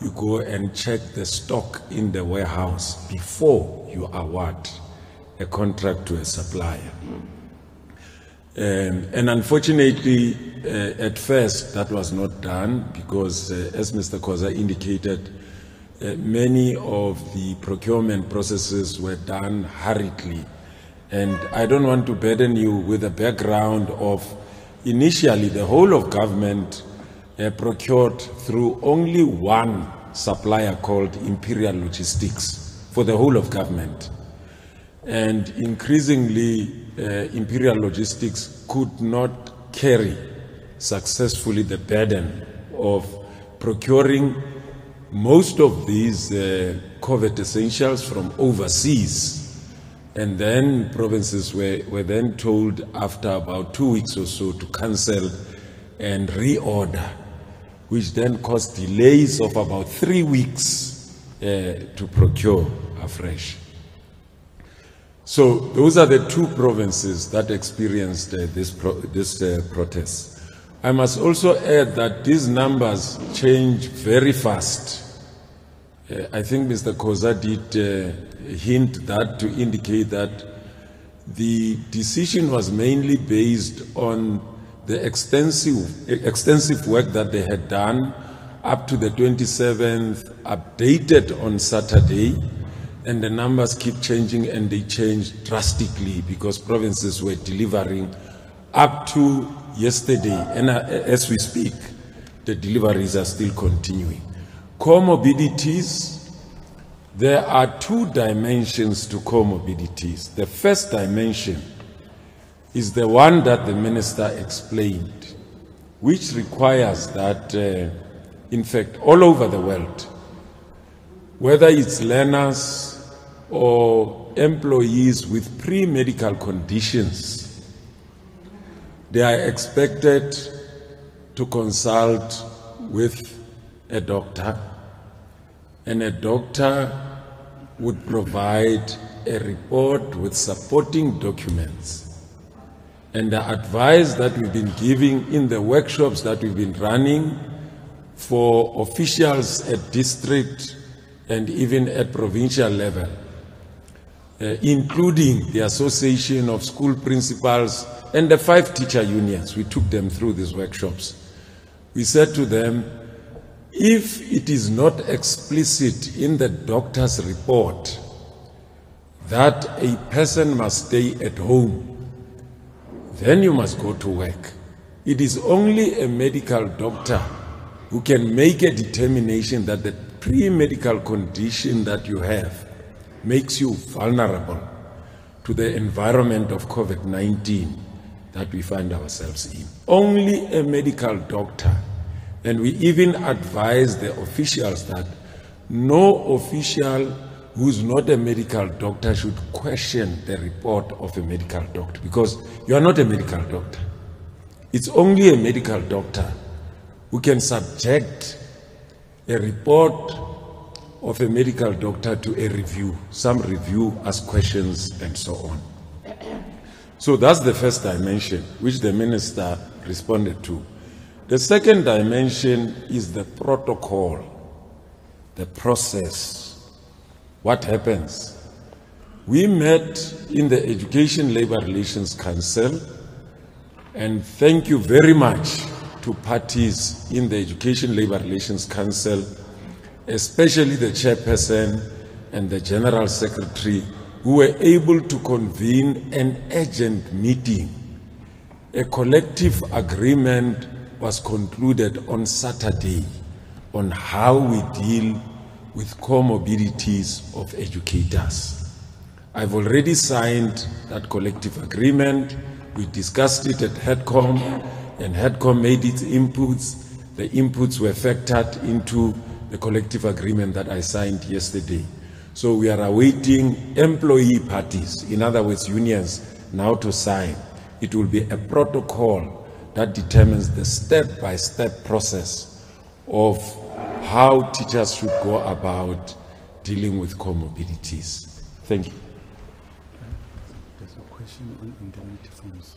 [SPEAKER 6] you go and check the stock in the warehouse before you award a contract to a supplier. Um, and unfortunately, uh, at first that was not done because, uh, as Mr. Khosa indicated, uh, many of the procurement processes were done hurriedly. And I don't want to burden you with the background of initially the whole of government uh, procured through only one supplier called Imperial Logistics for the whole of government. And increasingly, Imperial Logistics could not carry successfully the burden of procuring most of these uh, COVID essentials from overseas. And then provinces were, were then told after about two weeks or so to cancel and reorder, which then caused delays of about three weeks uh, to procure afresh. So those are the two provinces that experienced uh, this, pro- this uh, protest. I must also add that these numbers change very fast. Uh, I think Mr. Khosa did uh, hint that to indicate that the decision was mainly based on the extensive, extensive work that they had done up to the 27th, updated on Saturday, and the numbers keep changing and they change drastically because provinces were delivering up to yesterday. And uh, as we speak, the deliveries are still continuing. Comorbidities, there are two dimensions to comorbidities. The first dimension is the one that the minister explained, which requires that, uh, in fact, all over the world, whether it's learners or employees with pre medical conditions, they are expected to consult with a doctor, and a doctor would provide a report with supporting documents. And the advice that we've been giving in the workshops that we've been running for officials at district and even at provincial level, uh, including the Association of School Principals and the five teacher unions. We took them through these workshops. We said to them, if it is not explicit in the doctor's report that a person must stay at home, then you must go to work. It is only a medical doctor who can make a determination that the pre medical condition that you have makes you vulnerable to the environment of COVID 19 that we find ourselves in. Only a medical doctor. And we even advise the officials that no official who's not a medical doctor should question the report of a medical doctor because you are not a medical doctor. It's only a medical doctor who can subject a report of a medical doctor to a review. Some review, ask questions, and so on. So that's the first dimension, which the minister responded to. The second dimension is the protocol, the process. What happens? We met in the Education Labor Relations Council, and thank you very much to parties in the Education Labor Relations Council, especially the chairperson and the general secretary, who were able to convene an urgent meeting. A collective agreement was concluded on Saturday on how we deal with comorbidities of educators. I've already signed that collective agreement. We discussed it at HEDCOM, and HEDCOM made its inputs. The inputs were factored into the collective agreement that I signed yesterday. So we are awaiting employee parties, in other words, unions, now to sign. It will be a protocol that determines the step by step process of how teachers should go about dealing with comorbidities. Thank you.
[SPEAKER 1] There's a question on indemnity forms.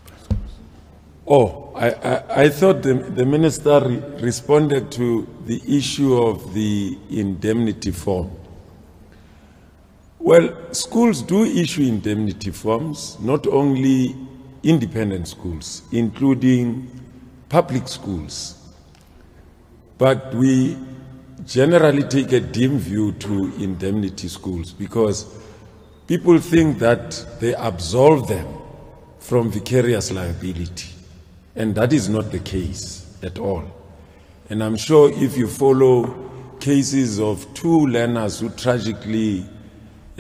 [SPEAKER 6] Oh, I, I, I thought the, the minister re- responded to the issue of the indemnity form. Well, schools do issue indemnity forms, not only independent schools, including public schools. But we generally take a dim view to indemnity schools because people think that they absolve them from vicarious liability. And that is not the case at all. And I'm sure if you follow cases of two learners who tragically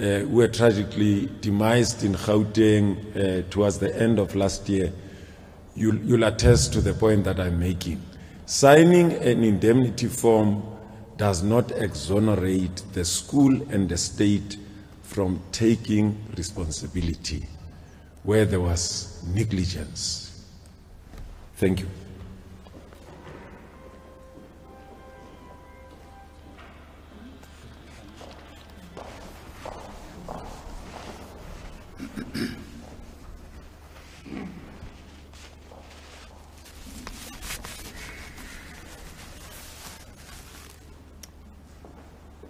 [SPEAKER 6] uh, were tragically demised in Gauteng uh, towards the end of last year, you'll, you'll attest to the point that I'm making. Signing an indemnity form does not exonerate the school and the state from taking responsibility where there was negligence. Thank you.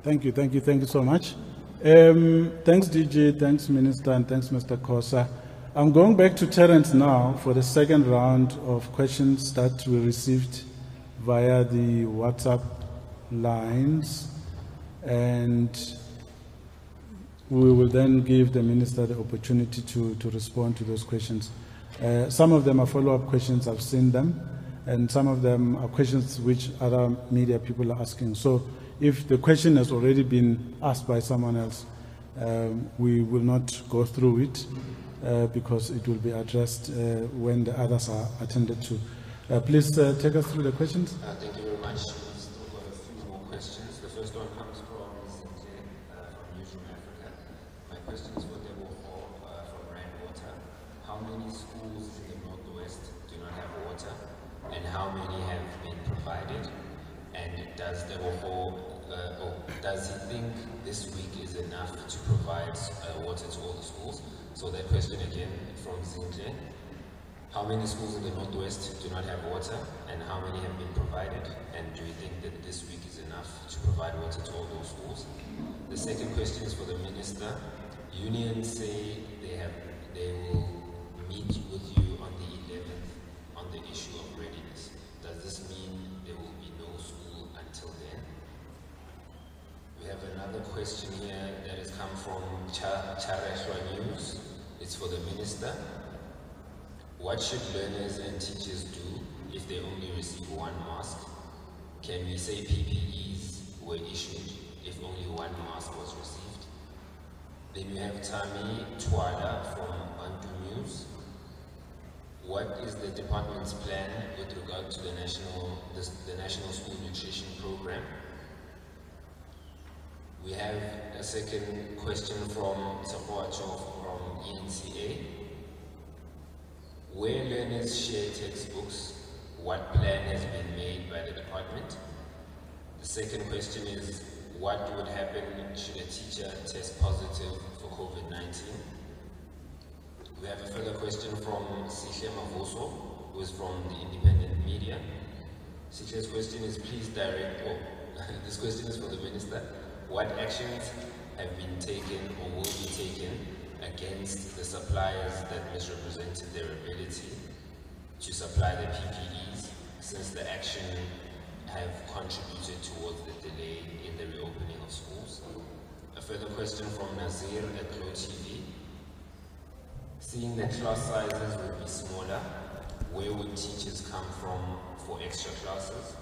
[SPEAKER 1] Thank you, thank you, thank you so much. Um, thanks, DG, thanks, Minister, and thanks, Mr. Khosa. I'm going back to Terence now for the second round of questions that we received via the WhatsApp lines. And we will then give the Minister the opportunity to, to respond to those questions. Uh, some of them are follow-up questions, I've seen them, and some of them are questions which other media people are asking. So if the question has already been asked by someone else, um, we will not go through it uh, because it will be addressed uh, when the others are attended to. Uh, please uh, take us through the questions.
[SPEAKER 5] Thank you very much. So that question again from Sinclair. How many schools in the Northwest do not have water and how many have been provided? And do you think that this week is enough to provide water to all those schools? The second question is for the minister. Unions say they have they will meet with you on the 11th on the issue of readiness. Does this mean there will be no school until then? We have another question here that has come from Cha- Chareshwa News. It's for the minister. What should learners and teachers do if they only receive one mask? Can we say PPEs were issued if only one mask was received? Then we have Tami Twala from Bantu News. What is the department's plan with regard to the national, the, the National School Nutrition Program? We have a second question from Sapoacho from eNCA. Where learners share textbooks, what plan has been made by the department? The second question is, what would happen should a teacher test positive for COVID-19? We have a further question from Sihle Mavoso, who is from the independent media. Sihle's question is, please direct, oh, (laughs) this question is for the minister. What actions have been taken or will be taken against the suppliers that misrepresented their ability to supply the PPEs since the action have contributed towards the delay in the reopening of schools? A further question from Nazir at Glow TV. Seeing that class sizes will be smaller, where would teachers come from for extra classes?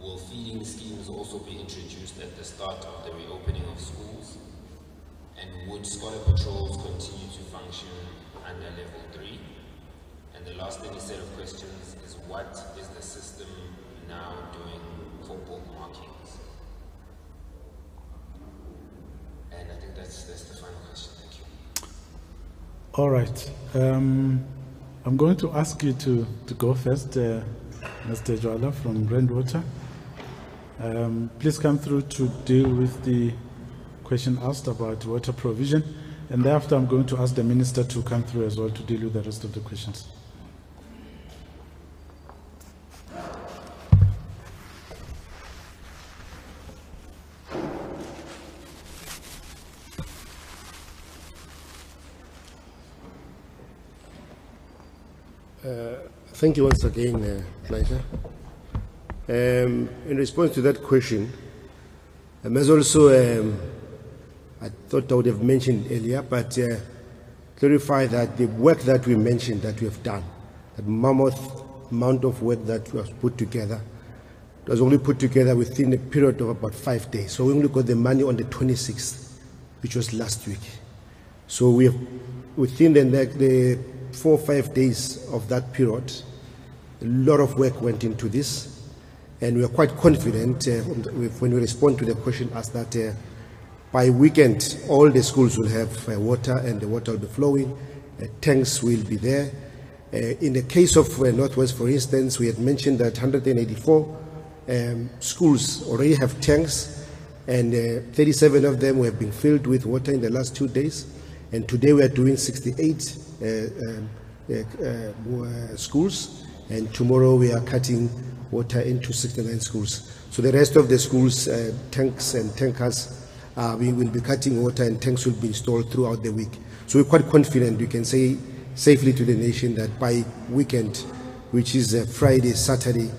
[SPEAKER 5] Will feeding schemes also be introduced at the start of the reopening of schools? And would scholar patrols continue to function under level three? And the last in the set of questions is what is the system now doing for book markings? And I think that's, that's the final question. Thank you.
[SPEAKER 1] All right. Um, I'm going to ask you to, to go first, uh, Mr. Jwala from Rand Water. Um, please come through to deal with the question asked about water provision. And thereafter, I'm going to ask the minister to come through as well to deal with the rest of the questions.
[SPEAKER 4] Thank you once again, uh. Um, in response to that question, um, as also um, I thought I would have mentioned earlier, but uh, clarify that the work that we mentioned that we have done, that mammoth amount of work that was put together, was only put together within a period of about five days. So we only got the money on the 26th, which was last week. So we have, within the, the four or five days of that period, a lot of work went into this, and we are quite confident uh, when we respond to the question asked that uh, by weekend, all the schools will have uh, water and the water will be flowing, uh, tanks will be there. Uh, in the case of uh, Northwest, for instance, we had mentioned that 184 um, schools already have tanks, and uh, 37 of them have been filled with water in the last two days. And today we are doing 68 uh, um, schools, and tomorrow we are cutting water into 69 schools. So the rest of the schools, tanks and tankers, uh, we will be cutting water and tanks will be installed throughout the week. So we're quite confident we can say safely to the nation that by weekend, which is uh, Friday, Saturday,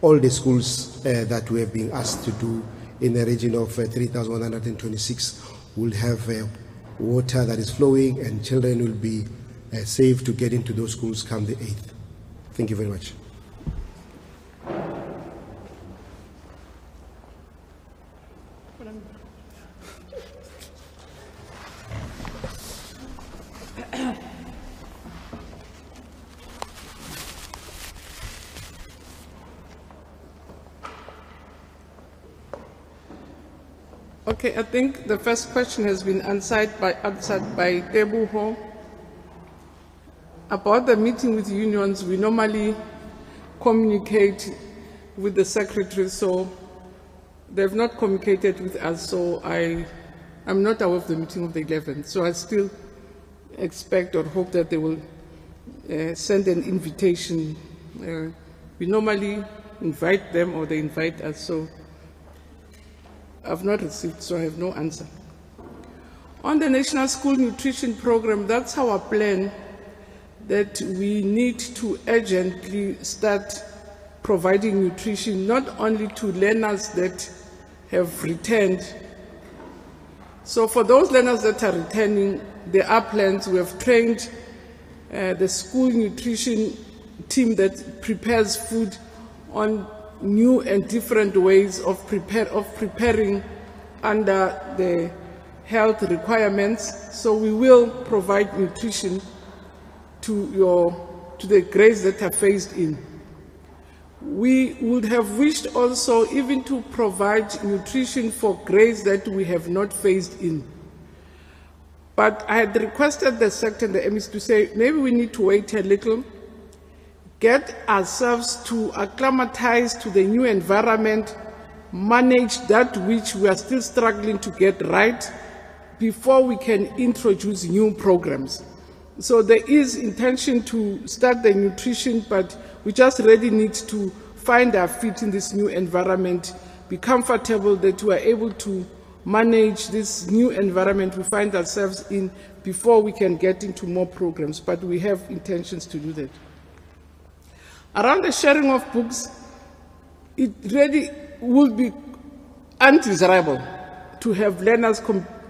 [SPEAKER 4] all the schools uh, that we have been asked to do in the region of uh, 3,126 will have uh, water that is flowing and children will be uh, safe to get into those schools come the 8th. Thank you very much.
[SPEAKER 2] Okay, I think the first question has been answered by, answered by Tebuho. About the meeting with unions, we normally communicate with the secretary, so they've not communicated with us, so I, I'm not aware of the meeting of the 11th. So I still expect or hope that they will uh, send an invitation. Uh, we normally invite them or they invite us, so I've not received, so I have no answer. On the National School Nutrition Program, that's our plan that we need to urgently start providing nutrition not only to learners that have returned. So for those learners that are returning, there are plans. We have trained uh, the school nutrition team that prepares food on new and different ways of, prepare, of preparing under the health requirements. So we will provide nutrition to, your, to the grades that are phased in. We would have wished also even to provide nutrition for grades that we have not phased in. But I had requested the sector and the MEs to say maybe we need to wait a little, get ourselves to acclimatize to the new environment, manage that which we are still struggling to get right before we can introduce new programs. So there is intention to start the nutrition, but we just really need to find our feet in this new environment, be comfortable that we are able to manage this new environment we find ourselves in before we can get into more programs, but we have intentions to do that. Around the sharing of books, it really would be undesirable to have learners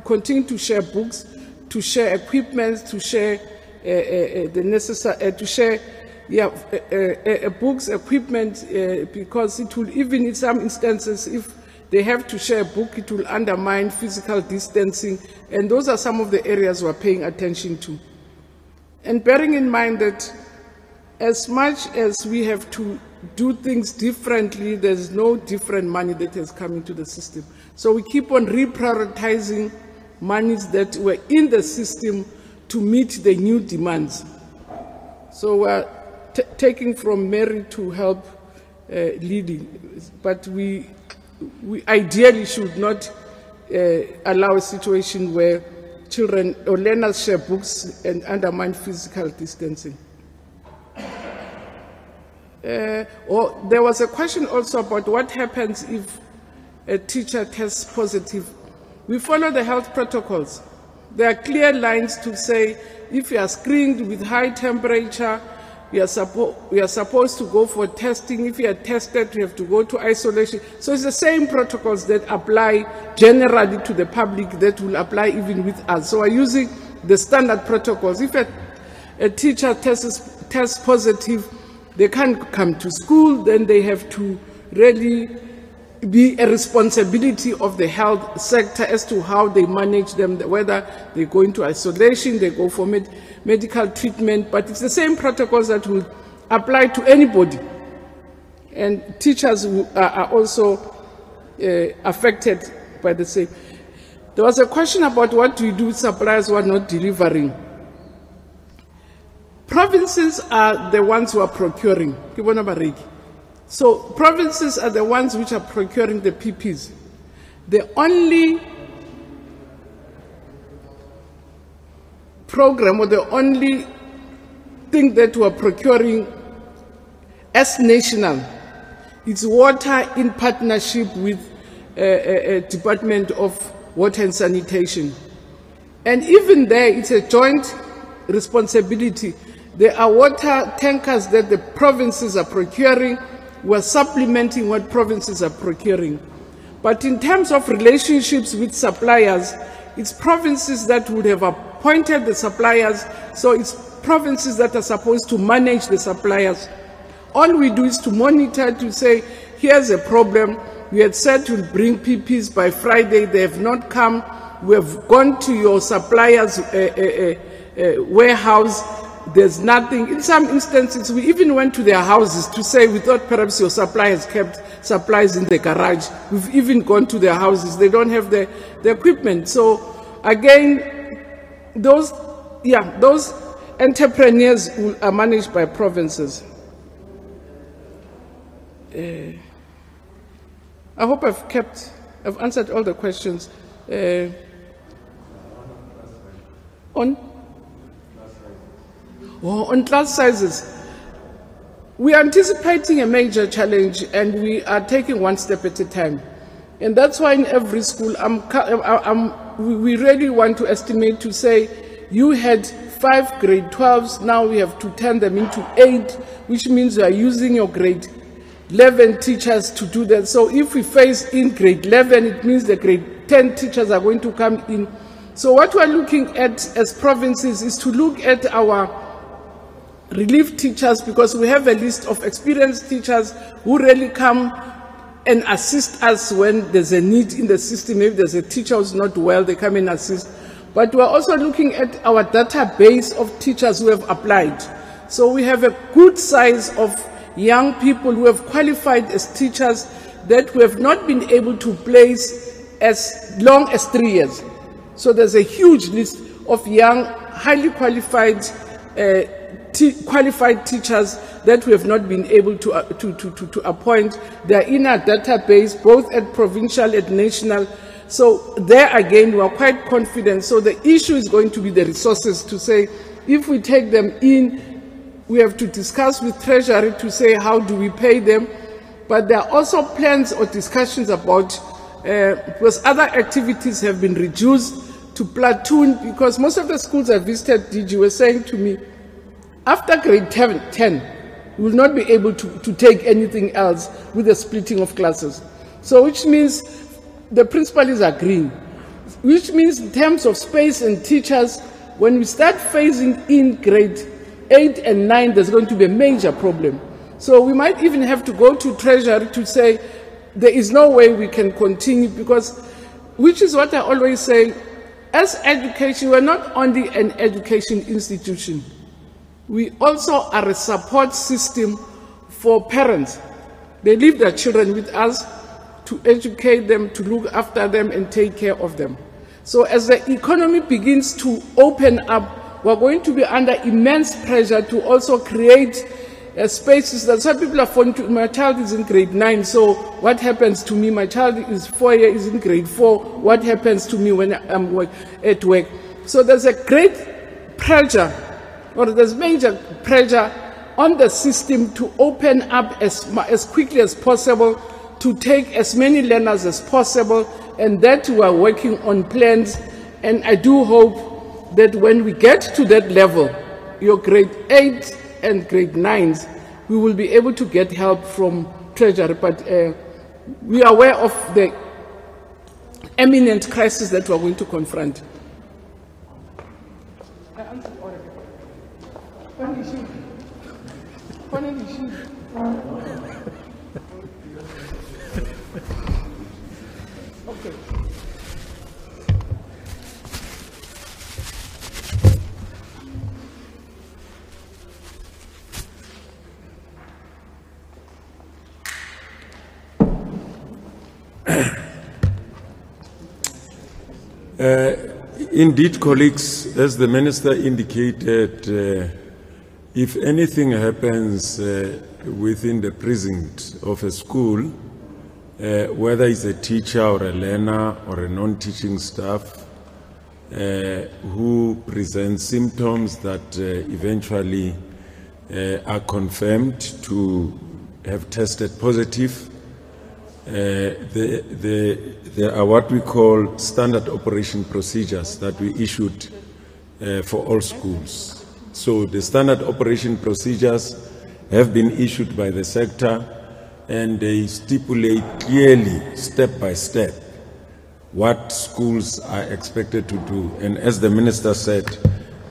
[SPEAKER 2] continue to share books, to share equipment, to share uh, uh, uh, the necessary, uh, to share yeah, uh, uh, books, equipment, because it will even in some instances, if they have to share a book, it will undermine physical distancing, and those are some of the areas we're paying attention to. And bearing in mind that as much as we have to do things differently, there's no different money that has come into the system. So we keep on reprioritizing monies that were in the system to meet the new demands. So we're taking from Mary to help uh, Lily, but we, we ideally should not uh, allow a situation where children or learners share books and undermine physical distancing. Uh, or there was a question also about what happens if a teacher tests positive. We follow the health protocols. There are clear lines to say if you are screened with high temperature, we are, suppo- we are supposed to go for testing. If you are tested, you have to go to isolation. So it's the same protocols that apply generally to the public that will apply even with us. So we're using the standard protocols. If a, a teacher tests, tests positive, they can't come to school, then they have to really be a responsibility of the health sector as to how they manage them, whether they go into isolation, they go for med- medical treatment, but it's the same protocols that will apply to anybody. And teachers are also uh, affected by the same. There was a question about what do you do with suppliers who are not delivering. Provinces are the ones who are procuring. So provinces are the ones which are procuring the PPs. The only program or the only thing that we're procuring as national is water in partnership with uh, uh, uh, Department of Water and Sanitation. And even there, it's a joint responsibility. There are water tankers that the provinces are procuring. We're supplementing what provinces are procuring. But in terms of relationships with suppliers, it's provinces that would have appointed the suppliers, so it's provinces that are supposed to manage the suppliers. All we do is to monitor to say, here's a problem. We had said we'll bring PPs by Friday. They have not come. We have gone to your suppliers' uh, uh, uh, warehouse. There's nothing. In some instances, we even went to their houses to say we thought perhaps your suppliers kept supplies in the garage. We've even gone to their houses. They don't have the, the equipment. So again, those, yeah, those entrepreneurs are managed by provinces. Uh, I hope I've kept, I've answered all the questions. Uh, on? Oh, on class sizes. We are anticipating a major challenge and we are taking one step at a time. And that's why in every school, I'm, I'm, we we really want to estimate to say, you had five grade 12s, now we have to turn them into eight, which means you are using your grade 11 teachers to do that. So if we face in grade 11, it means the grade 10 teachers are going to come in. So what we're looking at as provinces is to look at our relief teachers because we have a list of experienced teachers who really come and assist us when there's a need in the system. Maybe there's a teacher who's not well, they come and assist. But we're also looking at our database of teachers who have applied. So we have a good size of young people who have qualified as teachers that we have not been able to place as long as three years. So there's a huge list of young, highly qualified, uh, te- qualified teachers that we have not been able to, uh, to, to, to, to appoint. They are in our database, both at provincial and national. So there again, we are quite confident. So the issue is going to be the resources to say, if we take them in, we have to discuss with Treasury to say how do we pay them. But there are also plans or discussions about, uh, because other activities have been reduced to platoon, because most of the schools I visited, DG, were saying to me, after grade 10, 10 we will not be able to, to take anything else with the splitting of classes. So which means the principal is agreeing, which means in terms of space and teachers, when we start phasing in grade 8 and 9, there's going to be a major problem. So we might even have to go to Treasury to say there is no way we can continue because, which is what I always say, as education, we're not only an education institution, we also are a support system for parents. They leave their children with us to educate them, to look after them, and take care of them. So, as the economy begins to open up, we're going to be under immense pressure to also create uh, spaces that some people are phoned to. My child is in grade nine, so what happens to me? My child is four years in grade four. What happens to me when I'm work, at work? So, there's a great pressure there's major pressure on the system to open up as, as quickly as possible to take as many learners as possible and that we are working on plans and i do hope that when we get to that level your grade 8 and grade 9s, we will be able to get help from Treasury, but uh, we are aware of the imminent crisis that we are going to confront. Okay.
[SPEAKER 6] Indeed, colleagues, as the minister indicated, uh, if anything happens uh, within the precinct of a school, uh, whether it's a teacher or a learner or a non-teaching staff uh, who presents symptoms that uh, eventually uh, are confirmed to have tested positive, uh, the, the, there are what we call standard operation procedures that we issued for all schools. So the standard operation procedures have been issued by the sector and they stipulate clearly, step by step, what schools are expected to do. And as the minister said,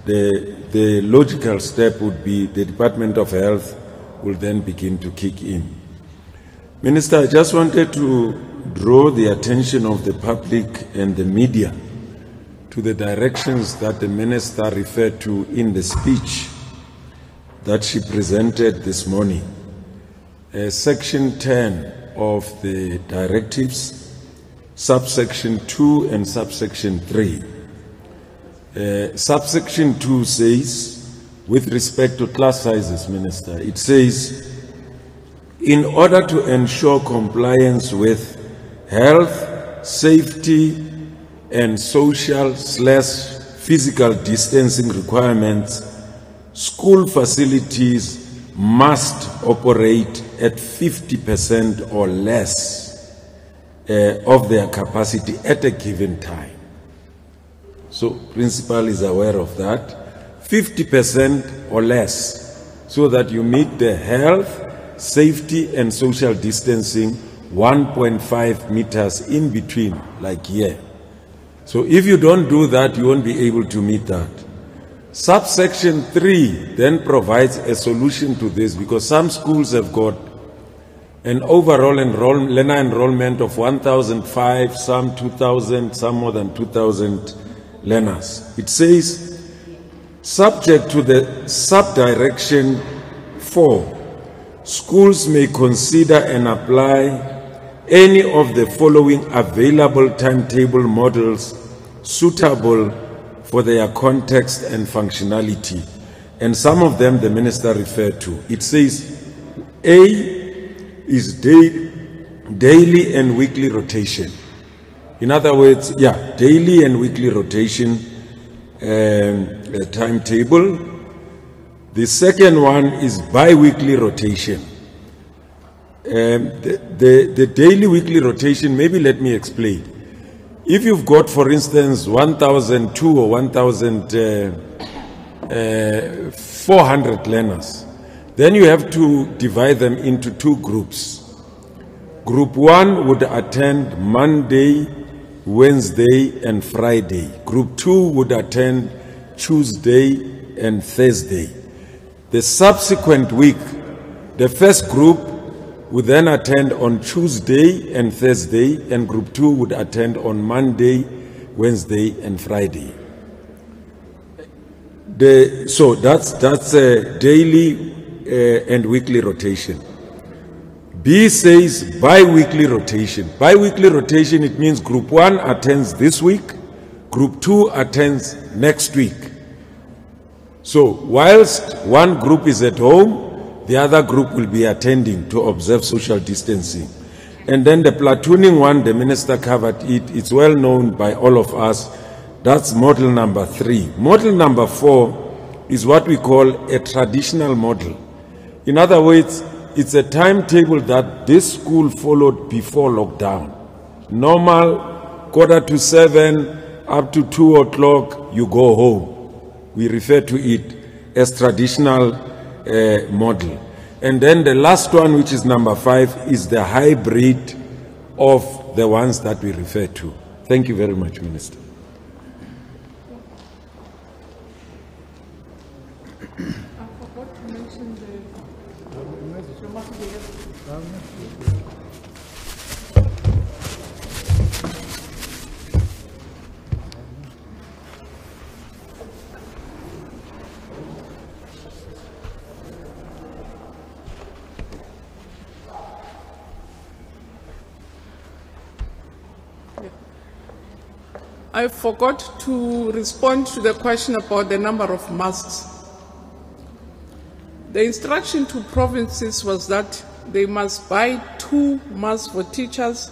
[SPEAKER 6] the, the logical step would be the Department of Health will then begin to kick in. Minister, I just wanted to draw the attention of the public and the media to the directions that the minister referred to in the speech that she presented this morning. Uh, section 10 of the directives, subsection 2 and subsection 3. Uh, subsection 2 says, with respect to class sizes, Minister, it says, in order to ensure compliance with health, safety, and social slash physical distancing requirements, school facilities must operate at 50% or less uh, of their capacity at a given time. So, principal is aware of that. 50% or less, so that you meet the health, safety, and social distancing 1.5 meters in between, like here. So, if you don't do that, you won't be able to meet that. Subsection 3 then provides a solution to this because some schools have got an overall enroll, learner enrollment of 1,005, some 2,000, some more than 2,000 learners. It says, subject to the subdirection 4, schools may consider and apply any of the following available timetable models suitable for their context and functionality. And some of them the minister referred to. It says A is day, daily and weekly rotation. In other words, yeah, daily and weekly rotation um, uh, timetable. The second one is bi-weekly rotation. Um, the, the, the daily weekly rotation, maybe let me explain. If you've got, for instance, 1,002 or 1,400 learners, then you have to divide them into two groups. Group one would attend Monday, Wednesday, and Friday. Group two would attend Tuesday and Thursday. The subsequent week, the first group would then attend on Tuesday and Thursday, and group two would attend on Monday, Wednesday, and Friday. The, so that's that's a daily uh, and weekly rotation. B says bi-weekly rotation. Bi-weekly rotation it means group one attends this week, group two attends next week. So whilst one group is at home, the other group will be attending to observe social distancing. And then the platooning one, the minister covered it. It's well known by all of us. That's model number three. Model number four is what we call a traditional model. In other words, it's a timetable that this school followed before lockdown. Normal, quarter to seven, up to two o'clock, you go home. We refer to it as traditional uh, model. And then the last one, which is number five, is the hybrid of the ones that we refer to. Thank you very much, Minister. (coughs) (coughs) (coughs)
[SPEAKER 2] I forgot to respond to the question about the number of masks. The instruction to provinces was that they must buy two masks for teachers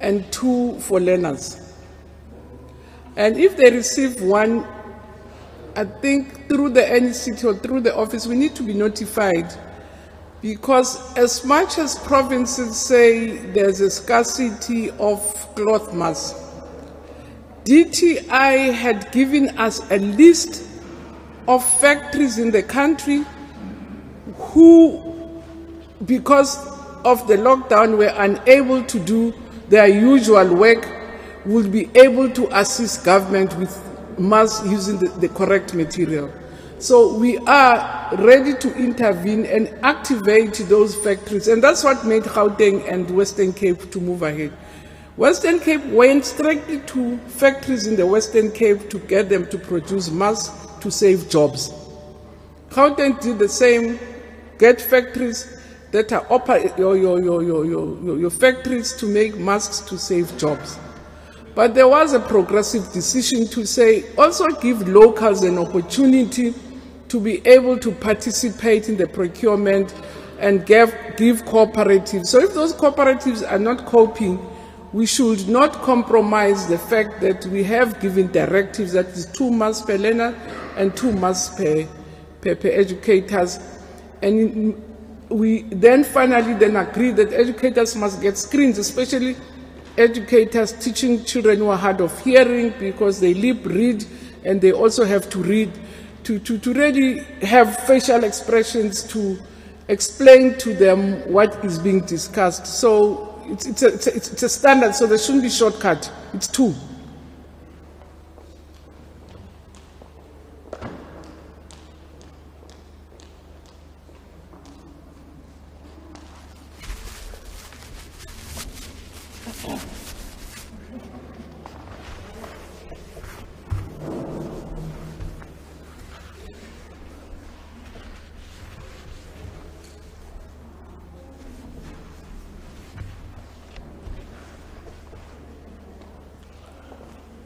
[SPEAKER 2] and two for learners. And if they receive one, I think through the NECT or through the office, we need to be notified because as much as provinces say there's a scarcity of cloth masks, DTI had given us a list of factories in the country who, because of the lockdown, were unable to do their usual work, would be able to assist government with mass using the, the correct material. So we are ready to intervene and activate those factories, and that's what made Gauteng and Western Cape to move ahead. Western Cape went strictly to factories in the Western Cape to get them to produce masks to save jobs. Gauteng did the same, get factories that are oper- your, your, your, your, your, your factories to make masks to save jobs. But there was a progressive decision to say also give locals an opportunity to be able to participate in the procurement and give, give cooperatives. So if those cooperatives are not coping, we should not compromise the fact that we have given directives that is two months per learner and two months per, per, per educators. And we then finally then agreed that educators must get screens, especially educators teaching children who are hard of hearing because they lip read and they also have to read to, to, to really have facial expressions to explain to them what is being discussed. So it's, it's, a, it's, a, it's a standard, so there shouldn't be shortcut. It's two.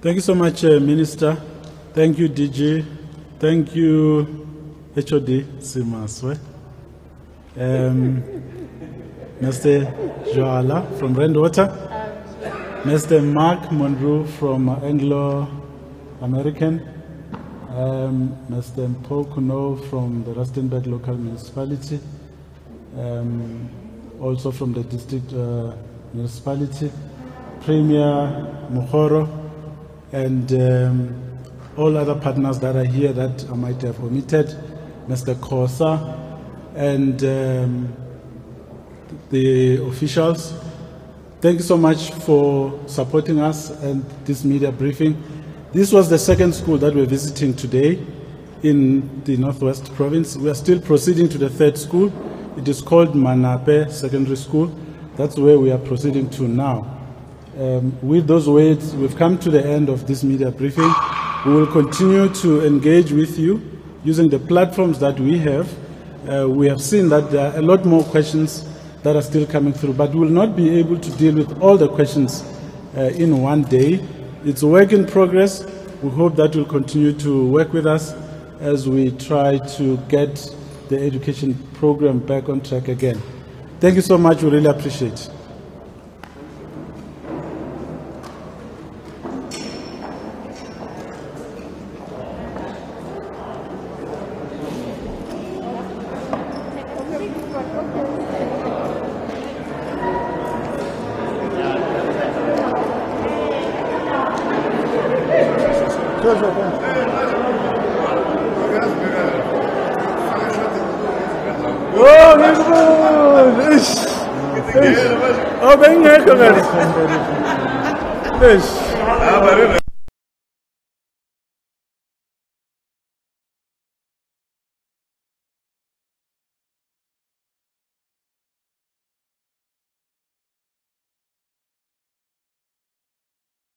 [SPEAKER 1] Thank you so much, uh, Minister. Thank you, DG. Thank you, HOD Simaswe. Um, (laughs) Mr. Joala from Rand Water. Mr. Mark Monroe from Anglo American. Um, Mr. Mpho Khunou from the Rustenburg Local Municipality. Um, also from the district uh, municipality. Premier Mokgoro and um, all other partners that are here that I might have omitted, Mr. Khosa, and um, the officials. Thank you so much for supporting us and this media briefing. This was the second school that we're visiting today in the Northwest Province. We are still proceeding to the third school. It is called Manape Secondary School. That's where we are proceeding to now. Um, with those words, we've come to the end of this media briefing. We will continue to engage with you using the platforms that we have. Uh, we have seen that there are a lot more questions that are still coming through, but we will not be able to deal with all the questions uh, in one day. It's a work in progress. We hope that you'll continue to work with us as we try to get the education program back on track again. Thank you so much. We really appreciate it.